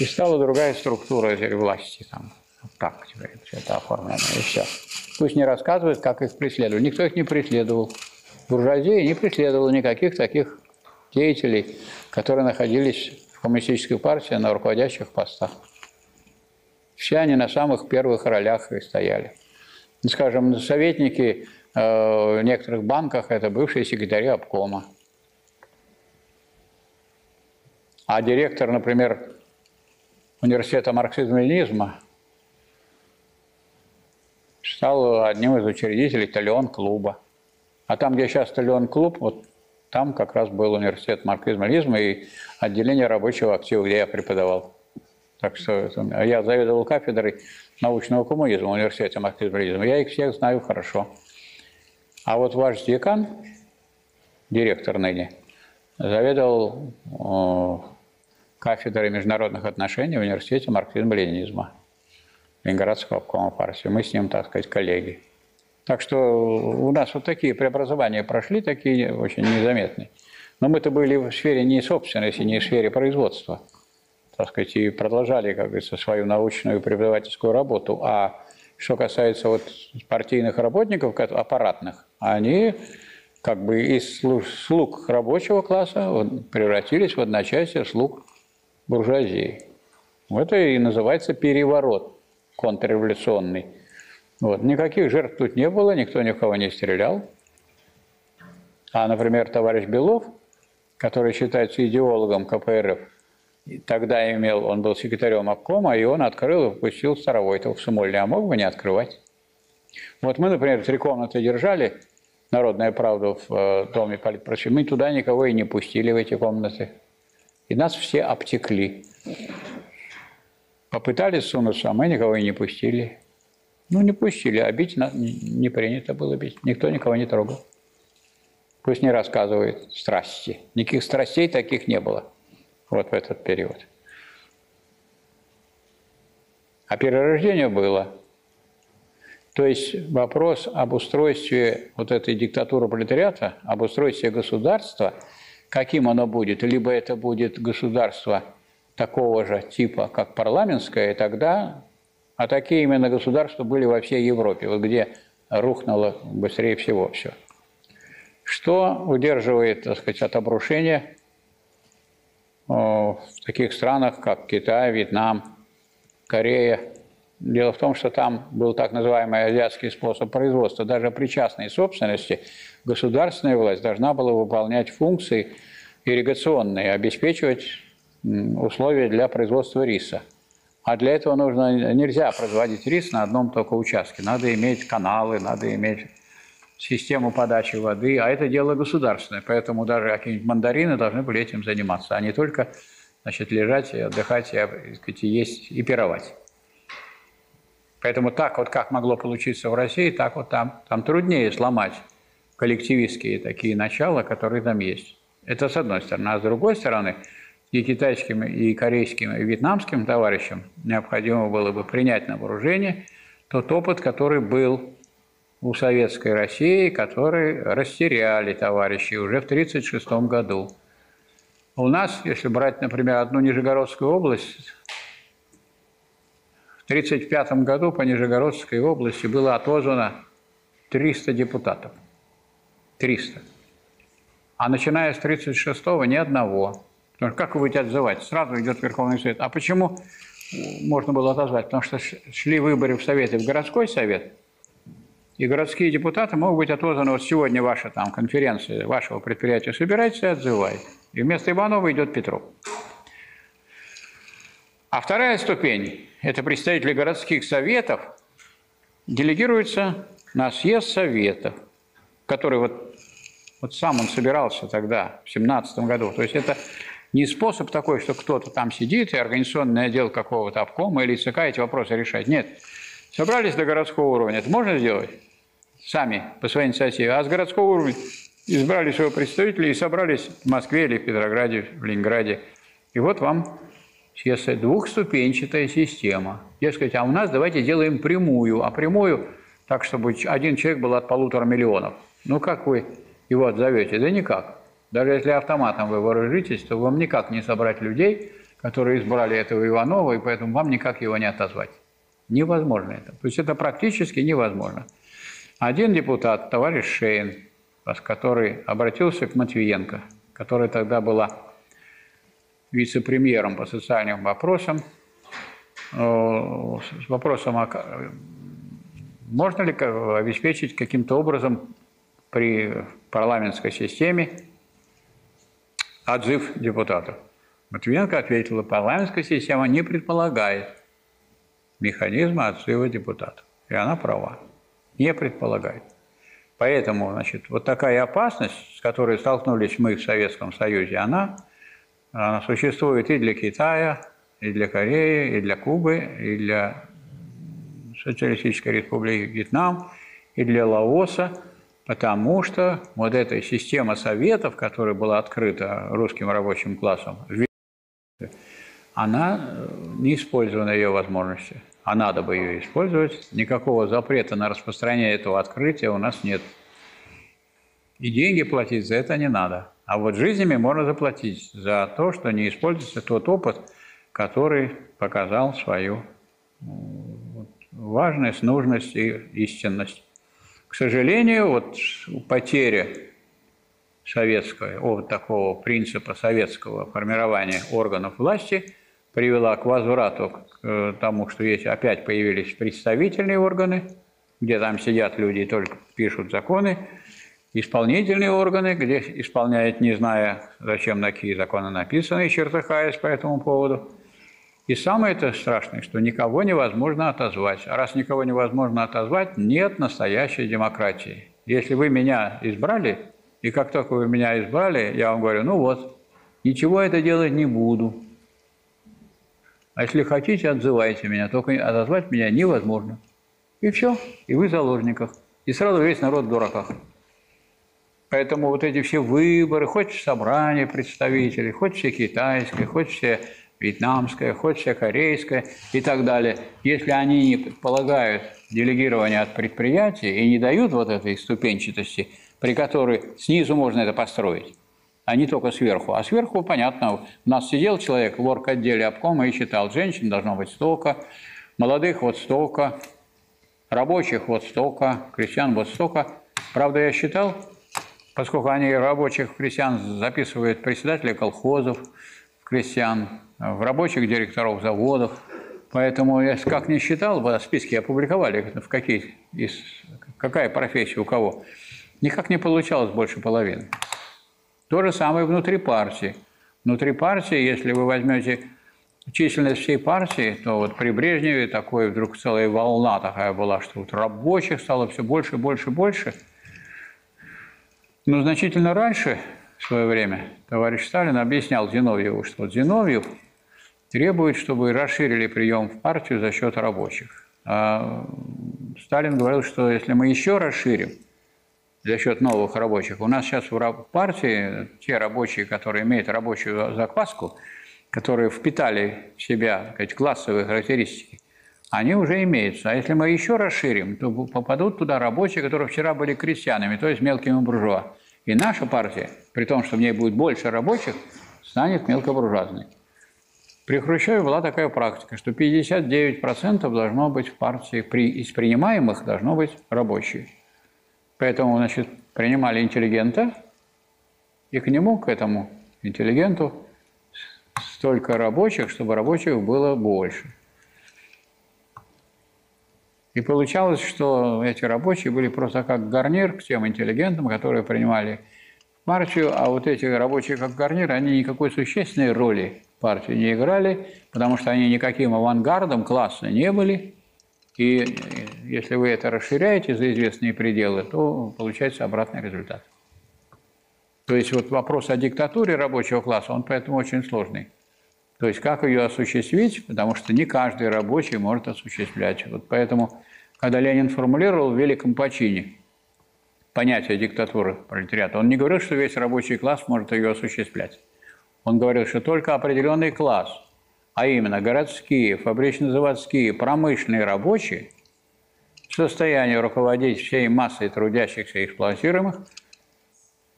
и стала другая структура этой власти там. Вот так теперь это оформлено, и все. Пусть не рассказывают, как их преследовали. Никто их не преследовал. Буржуазия не преследовала никаких таких деятелей, которые находились в коммунистической партии на руководящих постах. Все они на самых первых ролях и стояли. Скажем, советники э, в некоторых банках – это бывшие секретари обкома. А директор, например, университета марксизма-ленизма стал одним из учредителей Талион-клуба. А там, где сейчас Талион-клуб, вот там как раз был университет марксизма-ленизма и отделение рабочего актива, где я преподавал. Так что я заведовал кафедрой научного коммунизма в университете марксизма-ленизма. Я их всех знаю хорошо. А вот ваш декан, директор ныне, заведовал кафедрой международных отношений в университете марксизма-ленинизма Ленинградского обкома партии. Мы с ним, так сказать, коллеги. Так что у нас вот такие преобразования прошли, такие очень незаметные. Но мы-то были в сфере не собственности, не в сфере производства, так сказать, и продолжали, как говорится, свою научную и преподавательскую работу. А что касается вот партийных работников, аппаратных, они как бы из слуг рабочего класса превратились в одночасье слуг буржуазии. Это и называется переворот контрреволюционный. Вот. Никаких жертв тут не было, никто ни в кого не стрелял. А, например, товарищ Белов, который считается идеологом КПРФ, тогда имел, он был секретарем обкома, и он открыл и впустил Старовойтова в Сумольне, а мог бы не открывать. Вот мы, например, три комнаты держали, «Народная правда» в э, доме политпросвещения, мы туда никого и не пустили в эти комнаты. И нас все обтекли. Попытались сунуться, а мы никого и не пустили. Ну, не пустили, а бить не принято было бить. Никто никого не трогал. Пусть не рассказывает страсти. Никаких страстей таких не было вот в этот период. А перерождение было. То есть вопрос об устройстве вот этой диктатуры пролетариата, об устройстве государства, каким оно будет, либо это будет государство такого же типа, как парламентское, и тогда а такие именно государства были во всей Европе, вот где рухнуло быстрее всего все. Что удерживает, так сказать, от обрушения в таких странах, как Китай, Вьетнам, Корея. Дело в том, что там был так называемый азиатский способ производства. Даже при частной собственности государственная власть должна была выполнять функции ирригационные, обеспечивать условия для производства риса – а для этого нужно, нельзя производить рис на одном только участке. Надо иметь каналы, надо иметь систему подачи воды, а это дело государственное, поэтому даже какие-нибудь мандарины должны были этим заниматься, а не только значит, лежать отдыхать, и, сказать, есть, и пировать. Поэтому так вот, как могло получиться в России, так вот там, там труднее сломать коллективистские такие начала, которые там есть. Это с одной стороны. А с другой стороны – и китайским, и корейским, и вьетнамским товарищам необходимо было бы принять на вооружение тот опыт, который был у советской России, который растеряли товарищи уже в 1936 году. У нас, если брать, например, одну Нижегородскую область, 1935 году по Нижегородской области было отозвано 300 депутатов. 300. А начиная с 1936 ни одного. Как вы будете отзывать? Сразу идет Верховный Совет. А почему можно было отозвать? Потому что шли выборы в Советы, в городской совет, и городские депутаты могут быть отозваны. Вот сегодня ваша там конференция вашего предприятия собирается и отзывает. И вместо Иванова идет Петров. А вторая ступень – это представители городских советов делегируются на съезд советов, который вот, вот сам он собирался тогда, в 17 году. То есть это не способ такой, что кто-то там сидит и организационный отдел какого-то обкома или ЦК эти вопросы решать. Нет. Собрались до городского уровня. Это можно сделать? Сами, по своей инициативе. А с городского уровня избрали своего представителя и собрались в Москве или в Петрограде, в Ленинграде. И вот вам сейчас двухступенчатая система. Дескать, а у нас давайте делаем прямую, а прямую так, чтобы один человек был от полутора миллионов. Ну, как вы его отзовете? Да никак. Даже если автоматом вы вооружитесь, то вам никак не собрать людей, которые избрали этого Иванова, и поэтому вам никак его не отозвать. Невозможно это. То есть это практически невозможно. Один депутат, товарищ Шейн, который обратился к Матвиенко, которая тогда была вице-премьером по социальным вопросам, э, с вопросом, можно ли обеспечить каким-то образом при парламентской системе отзыв депутатов. Матвиенко ответила, парламентская система не предполагает механизма отзыва депутатов. И она права. Не предполагает. Поэтому, значит, вот такая опасность, с которой столкнулись мы в Советском Союзе, она, она существует и для Китая, и для Кореи, и для Кубы, и для Социалистической Республики Вьетнам, и для Лаоса, потому что вот эта система советов, которая была открыта русским рабочим классом, она не использована ее возможности а надо бы ее использовать, никакого запрета на распространение этого открытия у нас нет. И деньги платить за это не надо. А вот жизнями можно заплатить за то, что не используется тот опыт, который показал свою важность, нужность и истинность. К сожалению, вот потеря советского, вот такого принципа советского формирования органов власти привела к возврату к тому, что есть опять появились представительные органы, где там сидят люди и только пишут законы, исполнительные органы, где исполняют, не зная, зачем такие законы написаны, чертыхаясь по этому поводу. И самое это страшное, что никого невозможно отозвать. А раз никого невозможно отозвать, нет настоящей демократии. Если вы меня избрали, и как только вы меня избрали, я вам говорю, ну вот, ничего это делать не буду. А если хотите, отзывайте меня, только отозвать меня невозможно. И все, и вы в заложниках. И сразу весь народ в дураках. Поэтому вот эти все выборы, хоть собрание представителей, хоть все китайское, хоть все вьетнамское, хоть все корейское и так далее, если они не предполагают делегирование от предприятия и не дают вот этой ступенчатости, при которой снизу можно это построить, а не только сверху. А сверху, понятно, у нас сидел человек в орг-отделе обкома и считал, женщин должно быть столько, молодых вот столько, рабочих вот столько, крестьян вот столько. Правда, я считал, поскольку они рабочих крестьян записывают председатели колхозов, крестьян, в рабочих директоров заводов, Поэтому я как не считал, в списке опубликовали, в какие, из, какая профессия у кого. Никак не получалось больше половины. То же самое внутри партии. Внутри партии, если вы возьмете численность всей партии, то вот при Брежневе такой вдруг целая волна такая была, что вот рабочих стало все больше, больше, больше. Но значительно раньше, в свое время, товарищ Сталин объяснял Зиновьеву, что вот Зиновьев требует, чтобы расширили прием в партию за счет рабочих. А Сталин говорил, что если мы еще расширим, за счет новых рабочих. У нас сейчас в партии те рабочие, которые имеют рабочую закваску, которые впитали в себя сказать, классовые характеристики, они уже имеются. А если мы еще расширим, то попадут туда рабочие, которые вчера были крестьянами, то есть мелкими буржуа. И наша партия, при том, что в ней будет больше рабочих, станет мелкобуржуазной. При Хрущеве была такая практика, что 59% должно быть в партии, при, из принимаемых должно быть рабочие. Поэтому, значит, принимали интеллигента, и к нему, к этому интеллигенту, столько рабочих, чтобы рабочих было больше. И получалось, что эти рабочие были просто как гарнир к тем интеллигентам, которые принимали партию, а вот эти рабочие как гарнир, они никакой существенной роли партию не играли, потому что они никаким авангардом класса не были. И э, если вы это расширяете за известные пределы, то получается обратный результат. То есть вот вопрос о диктатуре рабочего класса, он поэтому очень сложный. То есть как ее осуществить, потому что не каждый рабочий может осуществлять. Вот поэтому, когда Ленин формулировал в великом почине понятие диктатуры пролетариата, он не говорил, что весь рабочий класс может ее осуществлять. Он говорил, что только определенный класс, а именно городские, фабрично-заводские, промышленные рабочие, в состоянии руководить всей массой трудящихся и эксплуатируемых –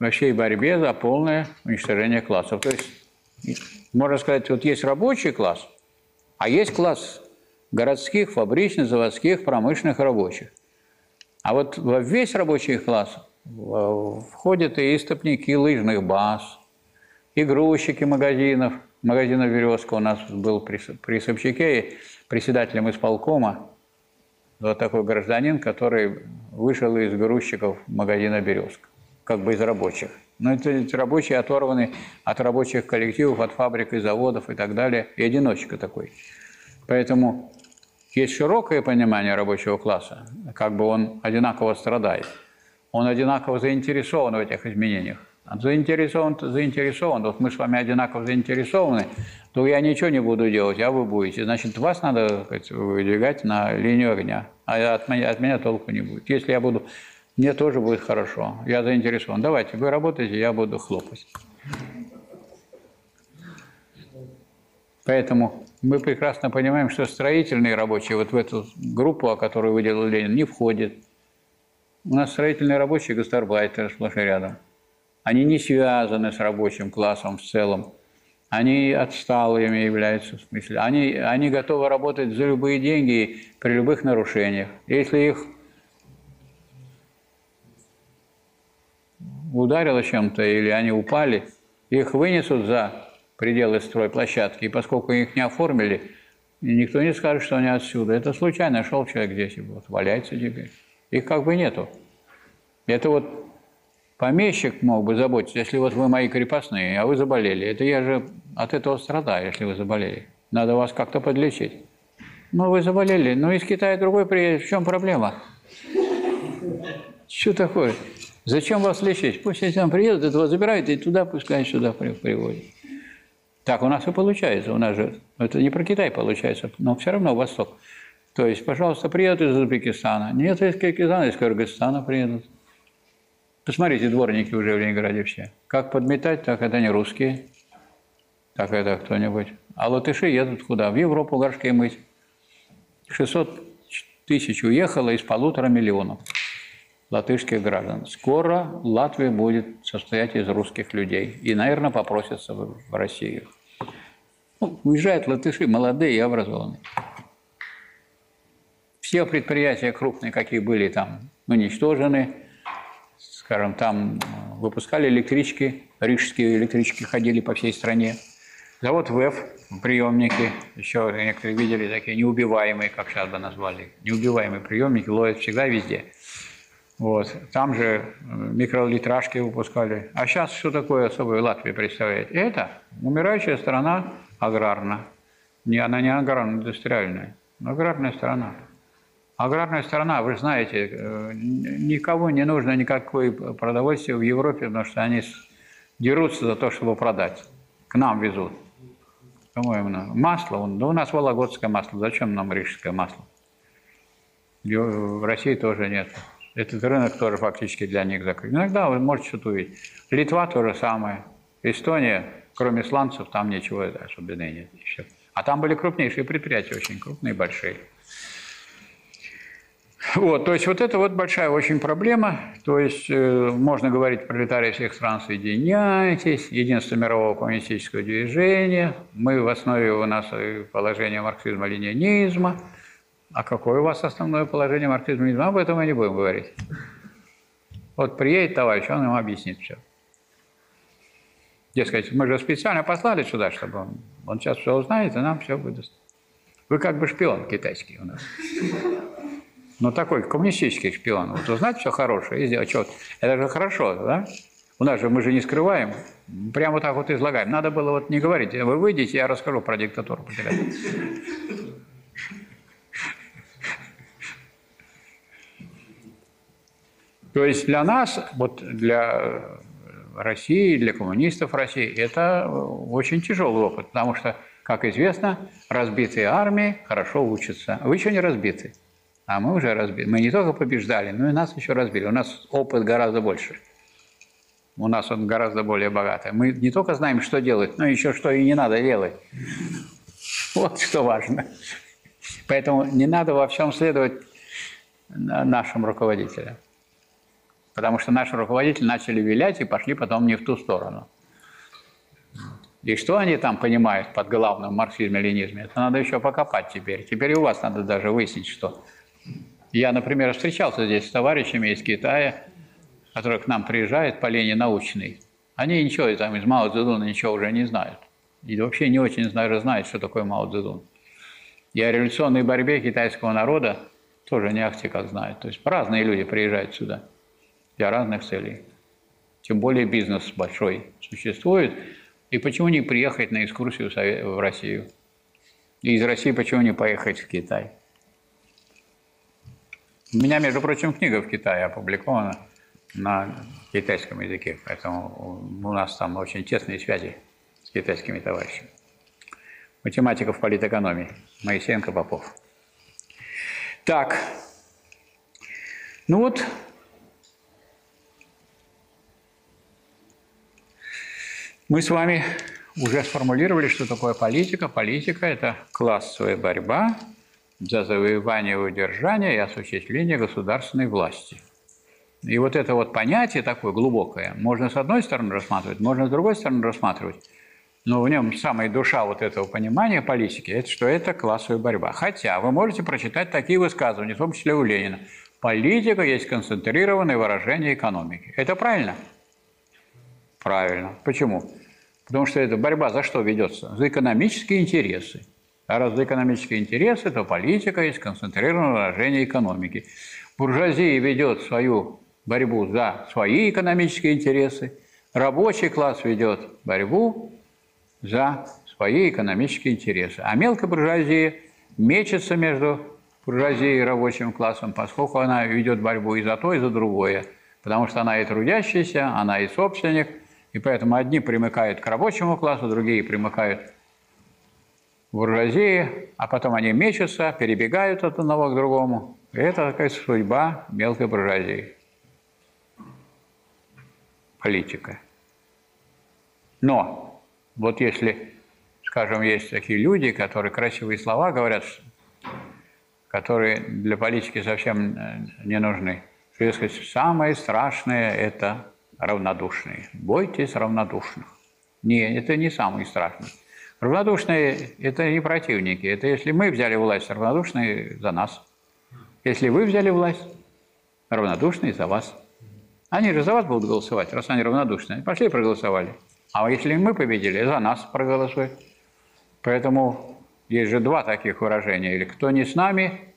во всей борьбе за полное уничтожение классов. То есть, можно сказать, вот есть рабочий класс, а есть класс городских, фабричных, заводских, промышленных рабочих. А вот во весь рабочий класс входят и истопники лыжных баз, и грузчики магазинов. Магазина «Березка» у нас был при, при Собчаке председателем исполкома вот такой гражданин, который вышел из грузчиков магазина «Березка» как бы из рабочих. Но это, эти рабочие оторваны от рабочих коллективов, от фабрик и заводов и так далее, и одиночка такой. Поэтому есть широкое понимание рабочего класса, как бы он одинаково страдает. Он одинаково заинтересован в этих изменениях. Заинтересован, заинтересован. Вот мы с вами одинаково заинтересованы, то я ничего не буду делать, а вы будете. Значит, вас надо сказать, выдвигать на линию огня, а от меня, от меня толку не будет. Если я буду мне тоже будет хорошо. Я заинтересован. Давайте, вы работаете, я буду хлопать. Поэтому мы прекрасно понимаем, что строительные рабочие вот в эту группу, о которой выделил Ленин, не входят. У нас строительные рабочие гастарбайтеры сплошь и рядом. Они не связаны с рабочим классом в целом. Они отсталыми являются, в смысле. Они, они готовы работать за любые деньги при любых нарушениях. Если их ударило чем-то или они упали, их вынесут за пределы стройплощадки, и поскольку их не оформили, никто не скажет, что они отсюда. Это случайно шел человек здесь и вот валяется теперь. Их как бы нету. Это вот помещик мог бы заботиться, если вот вы мои крепостные, а вы заболели. Это я же от этого страдаю, если вы заболели. Надо вас как-то подлечить. Ну, вы заболели. Ну, из Китая другой приедет. В чем проблема? Что такое? Зачем вас лечить? Пусть если там приедут, этого забирают и туда, пускай сюда приводят. Так у нас и получается. У нас же это не про Китай получается, но все равно Восток. То есть, пожалуйста, приедут из Узбекистана. Нет, из Киргизстана, из Кыргызстана приедут. Посмотрите, дворники уже в Ленинграде все. Как подметать, так это не русские. Так это кто-нибудь. А латыши едут куда? В Европу горшки мыть. 600 тысяч уехало из полутора миллионов латышских граждан. Скоро Латвия будет состоять из русских людей и, наверное, попросятся в Россию. Ну, уезжают латыши молодые и образованные. Все предприятия крупные, какие были там, уничтожены. Скажем, там выпускали электрички, рижские электрички ходили по всей стране. Завод ВЭФ, приемники, еще некоторые видели такие неубиваемые, как сейчас бы назвали, неубиваемые приемники, ловят всегда везде. Вот. Там же э, микролитражки выпускали. А сейчас что такое особое Латвия представляет? Это умирающая страна аграрна. Не, она не аграрно-индустриальная, но аграрная страна. Аграрная страна, вы знаете, э, никого не нужно никакое продовольствие в Европе, потому что они дерутся за то, чтобы продать. К нам везут. По-моему, масло, да у нас вологодское масло, зачем нам рижское масло? В России тоже нет. Этот рынок тоже фактически для них закрыт. Иногда вы можете что-то увидеть. Литва то же самое. Эстония, кроме сланцев, там ничего особенного нет еще. А там были крупнейшие предприятия, очень крупные, большие. Вот, то есть вот это вот большая очень проблема. То есть э, можно говорить, пролетарии всех стран, соединяйтесь, единство мирового коммунистического движения. Мы в основе у нас положение марксизма-ленинизма. А какое у вас основное положение марксизма? Об этом мы не будем говорить. Вот приедет товарищ, он ему объяснит все. Дескать, мы же специально послали сюда, чтобы он, он сейчас все узнает и нам все выдаст. Вы как бы шпион китайский у нас. Ну, такой коммунистический шпион. Вот узнать все хорошее и сделать. Что, это же хорошо, да? У нас же мы же не скрываем, прямо так вот излагаем. Надо было вот не говорить, вы выйдете, я расскажу про диктатуру по То есть для нас, вот для России, для коммунистов России, это очень тяжелый опыт, потому что, как известно, разбитые армии хорошо учатся. Вы еще не разбиты, а мы уже разбиты. Мы не только побеждали, но и нас еще разбили. У нас опыт гораздо больше. У нас он гораздо более богатый. Мы не только знаем, что делать, но еще что и не надо делать. Вот что важно. Поэтому не надо во всем следовать нашим руководителям. Потому что наши руководители начали вилять и пошли потом не в ту сторону. И что они там понимают под главным марксизме-ленизме, это надо еще покопать теперь. Теперь и у вас надо даже выяснить, что. Я, например, встречался здесь с товарищами из Китая, которые к нам приезжают по линии научной. Они ничего там из Мао Цзэдуна ничего уже не знают. И вообще не очень даже знают, что такое Мао Цзэдун. И о революционной борьбе китайского народа тоже не ахти как знают. То есть разные люди приезжают сюда для разных целей. Тем более бизнес большой существует. И почему не приехать на экскурсию в Россию? И из России почему не поехать в Китай? У меня, между прочим, книга в Китае опубликована на китайском языке, поэтому у нас там очень тесные связи с китайскими товарищами. Математика в политэкономии. Моисеенко Попов. Так. Ну вот, Мы с вами уже сформулировали, что такое политика. Политика – это классовая борьба за завоевание, удержание и осуществление государственной власти. И вот это вот понятие такое глубокое можно с одной стороны рассматривать, можно с другой стороны рассматривать. Но в нем самая душа вот этого понимания политики – это что это классовая борьба. Хотя вы можете прочитать такие высказывания, в том числе у Ленина. Политика есть концентрированное выражение экономики. Это правильно? Правильно. Почему? Потому что эта борьба за что ведется? За экономические интересы. А раз за экономические интересы, то политика есть концентрированное выражение экономики. Буржуазия ведет свою борьбу за свои экономические интересы, рабочий класс ведет борьбу за свои экономические интересы. А мелкая буржуазия мечется между буржуазией и рабочим классом, поскольку она ведет борьбу и за то, и за другое. Потому что она и трудящийся, она и собственник – и поэтому одни примыкают к рабочему классу, другие примыкают к буржуазии, а потом они мечутся, перебегают от одного к другому. И это такая судьба мелкой буржуазии. Политика. Но вот если, скажем, есть такие люди, которые красивые слова говорят, которые для политики совсем э, не нужны, что, сказать, самое страшное – это равнодушные. Бойтесь равнодушных. Не, это не самый страшный. Равнодушные – это не противники. Это если мы взяли власть, равнодушные за нас. Если вы взяли власть, равнодушные за вас. Они же за вас будут голосовать, раз они равнодушные. Пошли и проголосовали. А если мы победили, за нас проголосуют. Поэтому есть же два таких выражения. Или кто не с нами,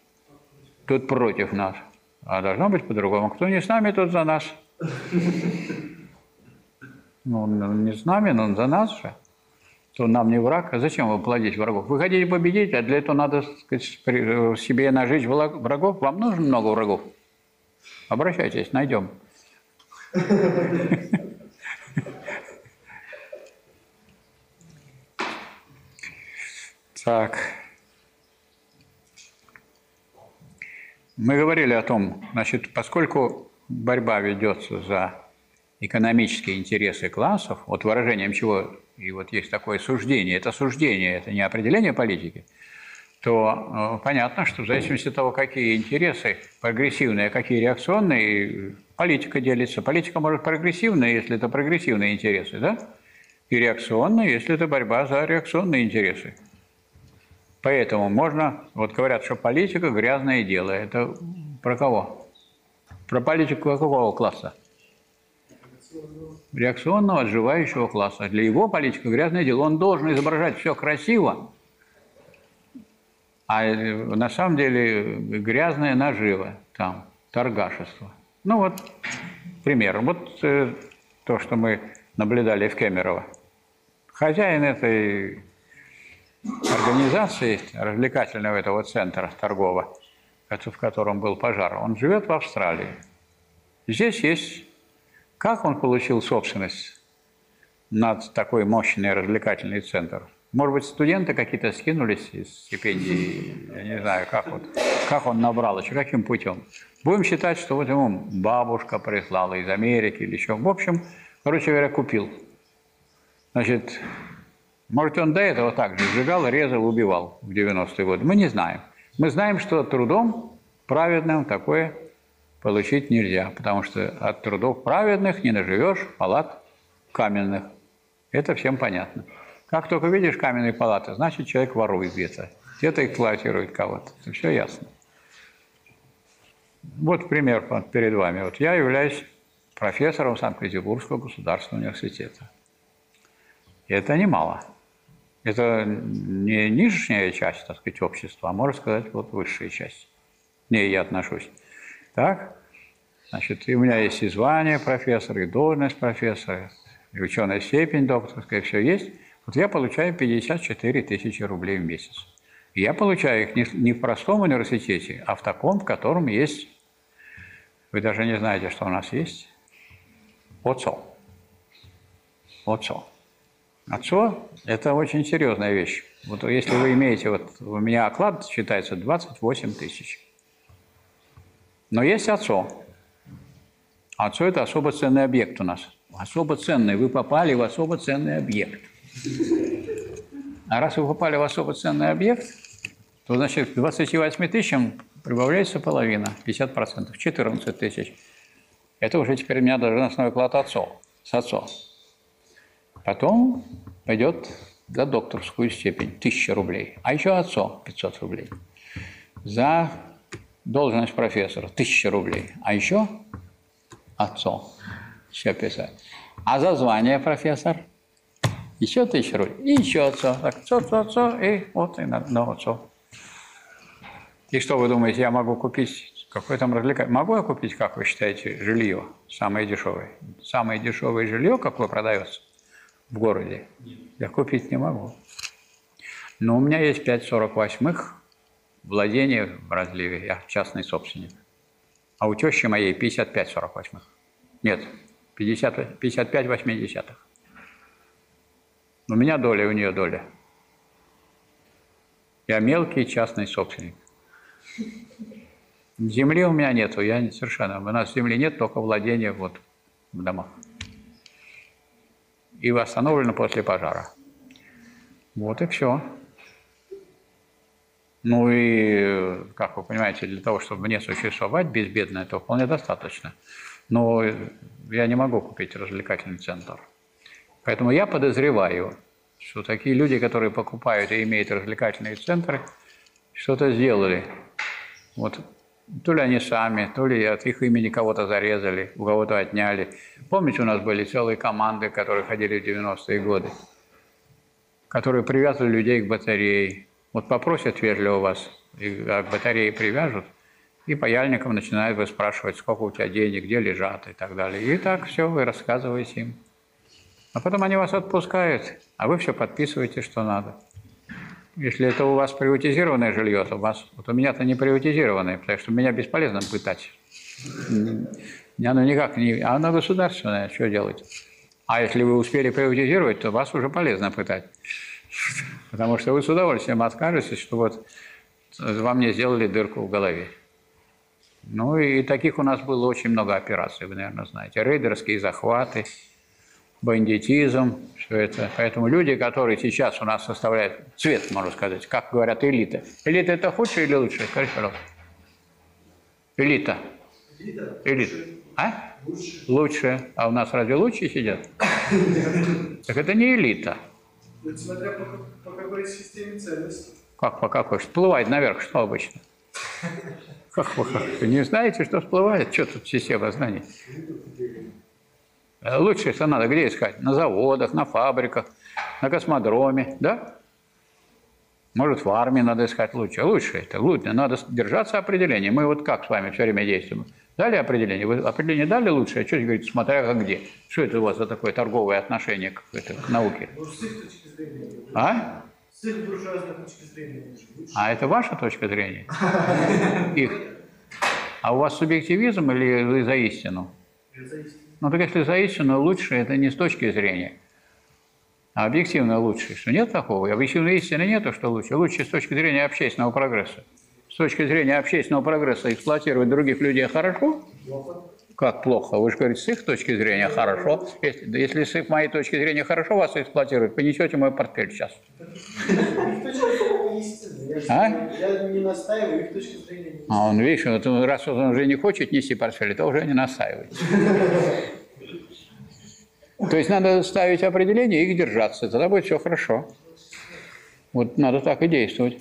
тот против нас. А должно быть по-другому. Кто не с нами, тот за нас. Ну, он не с нами, но он за нас же. То нам не враг. А зачем вы плодить врагов? Вы хотите победить, а для этого надо сказать, себе нажить врагов. Вам нужно много врагов? Обращайтесь, найдем. Так. Мы говорили о том, значит, поскольку борьба ведется за экономические интересы классов, вот выражением чего и вот есть такое суждение, это суждение, это не определение политики, то э, понятно, что в зависимости от того, какие интересы прогрессивные, а какие реакционные, политика делится. Политика может прогрессивная, если это прогрессивные интересы, да? И реакционная, если это борьба за реакционные интересы. Поэтому можно, вот говорят, что политика – грязное дело. Это про кого? Про политику какого класса? Реакционного, отживающего класса. Для его политика грязное дело. Он должен изображать все красиво, а э, на самом деле грязное наживо там, торгашество. Ну вот пример. Вот э, то, что мы наблюдали в Кемерово. Хозяин этой организации, развлекательного этого центра торгового, в котором был пожар, он живет в Австралии. Здесь есть, как он получил собственность над такой мощный развлекательный центр. Может быть, студенты какие-то скинулись из стипендии, я не знаю, как, вот, как он набрал, еще каким путем. Будем считать, что вот ему бабушка прислала из Америки или еще. В общем, короче говоря, купил. Значит, может, он до этого так же сжигал, резал, убивал в 90-е годы. Мы не знаем. Мы знаем, что трудом праведным такое получить нельзя, потому что от трудов праведных не наживешь палат каменных. Это всем понятно. Как только видишь каменные палаты, значит, человек ворует где-то. Где-то эксплуатирует кого-то. Все ясно. Вот пример перед вами. Вот я являюсь профессором Санкт-Петербургского государственного университета. И это немало. Это не нижняя часть, так сказать, общества, а можно сказать, вот высшая часть. К ней я отношусь. Так? Значит, у меня есть и звание профессора, и должность профессора, и ученая степень докторская, все есть. Вот я получаю 54 тысячи рублей в месяц. И я получаю их не в простом университете, а в таком, в котором есть, вы даже не знаете, что у нас есть, ОЦО. ОЦО. ОЦО – это очень серьезная вещь. Вот если вы имеете, вот у меня оклад считается 28 тысяч. Но есть ОЦО. ОЦО – это особо ценный объект у нас. Особо ценный. Вы попали в особо ценный объект. А раз вы попали в особо ценный объект, то, значит, к 28 тысячам прибавляется половина, 50%, 14 тысяч. Это уже теперь у меня должностной оклад отцов, с отцом. Потом пойдет за докторскую степень 1000 рублей, а еще отцо 500 рублей. За должность профессора 1000 рублей, а еще отцо еще писать. А за звание профессор еще 1000 рублей, и еще отцо, так, отцо, отцо, отцо, и вот и на, на отцо. И что вы думаете, я могу купить какой там развлекательный? Могу я купить, как вы считаете, жилье самое дешевое? Самое дешевое жилье, какое продается? В городе. Я купить не могу. Но у меня есть 5,48 владения в разливе, я частный собственник. А у тещи моей 55,48. Нет, 50, 55 80 У меня доля, у нее доля. Я мелкий частный собственник. Земли у меня нету, я совершенно. У нас земли нет, только владения вот в домах и восстановлено после пожара. Вот и все. Ну и, как вы понимаете, для того, чтобы мне существовать безбедно, этого вполне достаточно. Но я не могу купить развлекательный центр. Поэтому я подозреваю, что такие люди, которые покупают и имеют развлекательные центры, что-то сделали. Вот то ли они сами, то ли от их имени кого-то зарезали, у кого-то отняли. Помните, у нас были целые команды, которые ходили в 90-е годы, которые привязывали людей к батарее. Вот попросят вежливо вас, и к батарее привяжут, и паяльником начинают вы спрашивать, сколько у тебя денег, где лежат и так далее. И так все вы рассказываете им. А потом они вас отпускают, а вы все подписываете, что надо. Если это у вас приватизированное жилье, то у вас, вот у меня-то не приватизированное, потому что меня бесполезно пытать. Оно никак не... А оно государственное, что делать? А если вы успели приватизировать, то вас уже полезно пытать. Потому что вы с удовольствием откажетесь, что вот вам не сделали дырку в голове. Ну и таких у нас было очень много операций, вы, наверное, знаете. Рейдерские захваты, бандитизм, все это. Поэтому люди, которые сейчас у нас составляют цвет, можно сказать, как говорят, элита. Элита – это худшее или лучшее? Скажите, пожалуйста. Элита. Элита? Элита. А? Лучше. Лучше. А у нас разве лучшие сидят? Так это не элита. Это смотря по, по какой системе ценностей. Как по какой? Всплывает наверх, что обычно? Как вы, как? не знаете, что всплывает? Что тут система знаний? Лучше, что надо где искать? На заводах, на фабриках, на космодроме, да? Может, в армии надо искать лучше. Лучше это, лучше. Надо держаться определения. Мы вот как с вами все время действуем. Дали определение? Вы определение дали лучше? А что говорите, смотря как где? Что это у вас за такое торговое отношение к, это, к науке? А? А это ваша точка зрения? Их. А у вас субъективизм или вы за истину? Это зависит. Ну так если за истину лучше, это не с точки зрения, а объективно лучше. Что нет такого? И объективной истины нету, что лучше. Лучше с точки зрения общественного прогресса. С точки зрения общественного прогресса эксплуатировать других людей хорошо? Как плохо? Вы же говорите, с их точки зрения хорошо. Если, если с их моей точки зрения хорошо вас эксплуатируют, понесете мой портфель сейчас. Я, же А? не- я не настаиваю, их точка зрения не А он, видишь, вот раз он уже не хочет нести портфель, то уже не настаивает. То есть надо ставить определение и их держаться, тогда будет все хорошо. Вот надо так и действовать.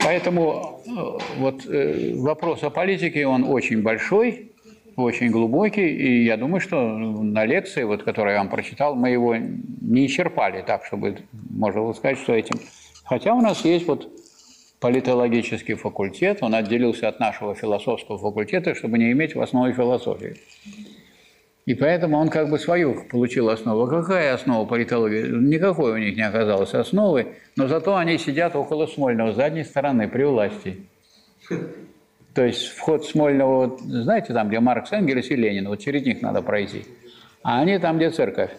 Поэтому э, вот э, вопрос о политике, он очень большой, очень глубокий, и я думаю, что на лекции, вот, которую я вам прочитал, мы его не исчерпали так, чтобы можно было сказать, что этим. Хотя у нас есть вот политологический факультет, он отделился от нашего философского факультета, чтобы не иметь в основе философии. И поэтому он как бы свою получил основу. А Какая основа политологии? Никакой у них не оказалось основы, но зато они сидят около Смольного, с задней стороны, при власти. То есть вход Смольного, знаете, там, где Маркс, Энгельс и Ленин, вот через них надо пройти. А они там, где церковь.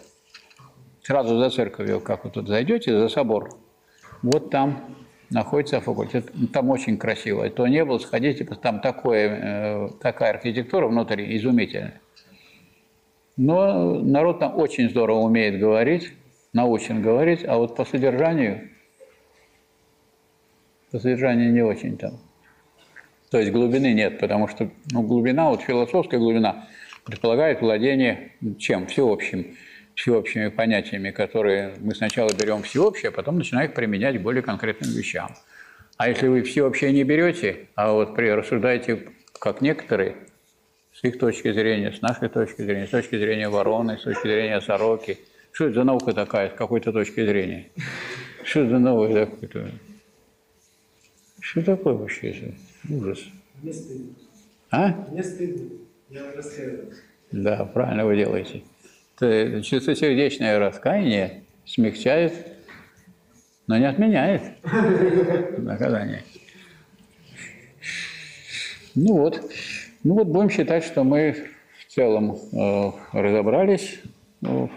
Сразу за церковью, как вы тут зайдете, за собор. Вот там находится факультет. Там очень красиво. То не был, сходите, там такое, э, такая архитектура внутри изумительная. Но народ там очень здорово умеет говорить, научен говорить, а вот по содержанию, по содержанию не очень там. То есть глубины нет, потому что ну, глубина, вот философская глубина, предполагает владение чем? Всеобщим, всеобщими понятиями, которые мы сначала берем всеобщее, а потом начинаем их применять к более конкретным вещам. А если вы всеобщее не берете, а вот при рассуждаете, как некоторые, с их точки зрения, с нашей точки зрения, с точки зрения вороны, с точки зрения сороки. Что это за наука такая, с какой-то точки зрения? Что это за наука такая? Что такое вообще? Ужас. Мне стыдно. А? Мне стыдно. Я раскаиваюсь. Да, правильно вы делаете. Это чистосердечное раскаяние смягчает, но не отменяет наказание. Ну вот. Ну вот будем считать, что мы в целом э, разобрались э,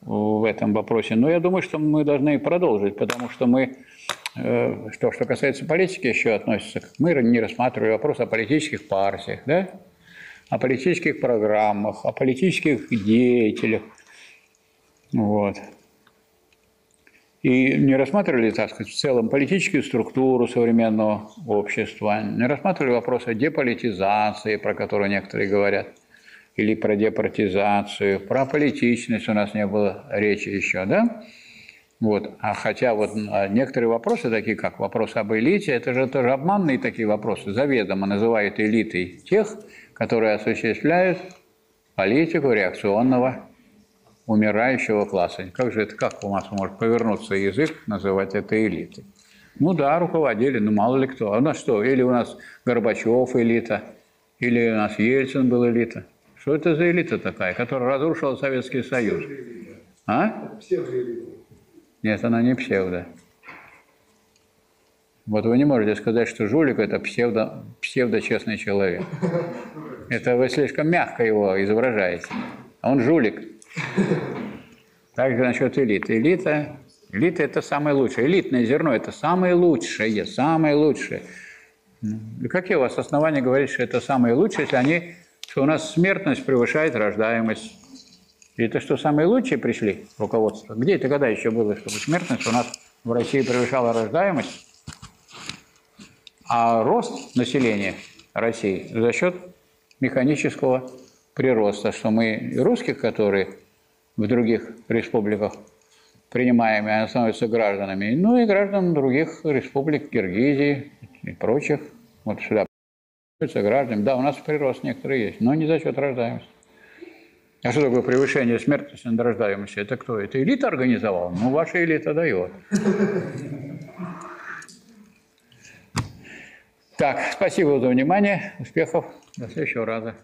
в этом вопросе. Но я думаю, что мы должны продолжить, потому что мы, э, что, что касается политики, еще относится, мы не рассматривали вопрос о политических партиях, да? О политических программах, о политических деятелях. Вот. И не рассматривали, так сказать, в целом политическую структуру современного общества, не рассматривали вопрос о деполитизации, про которую некоторые говорят, или про департизацию, про политичность у нас не было речи еще, да? Вот. А хотя вот а, некоторые вопросы, такие как вопрос об элите, это же тоже обманные такие вопросы, заведомо называют элитой тех, которые осуществляют политику реакционного умирающего класса. Как же это, как у нас может повернуться язык, называть это элитой? Ну да, руководили, ну мало ли кто. А у нас что, или у нас Горбачев элита, или у нас Ельцин был элита. Что это за элита такая, которая разрушила Советский Союз? А? Нет, она не псевдо. Вот вы не можете сказать, что жулик – это псевдо, псевдо-честный человек. Это вы слишком мягко его изображаете. А он жулик. Также насчет элиты. Элита, элита – это самое лучшее. Элитное зерно – это самое лучшее, самое лучшее. И какие у вас основания говорить, что это самое лучшее, если они, что у нас смертность превышает рождаемость? И это что, самые лучшие пришли, руководство? Где это когда еще было, чтобы смертность у нас в России превышала рождаемость? А рост населения России за счет механического прироста, что мы русских, которые в других республиках принимаемы, они становятся гражданами, ну и граждан других республик, Киргизии и прочих, вот сюда становятся гражданами. Да, у нас прирост некоторые есть, но не за счет рождаемости. А что такое превышение смертности над рождаемостью? Это кто? Это элита организовала? Ну, ваша элита дает. Так, спасибо за внимание, успехов до следующего раза.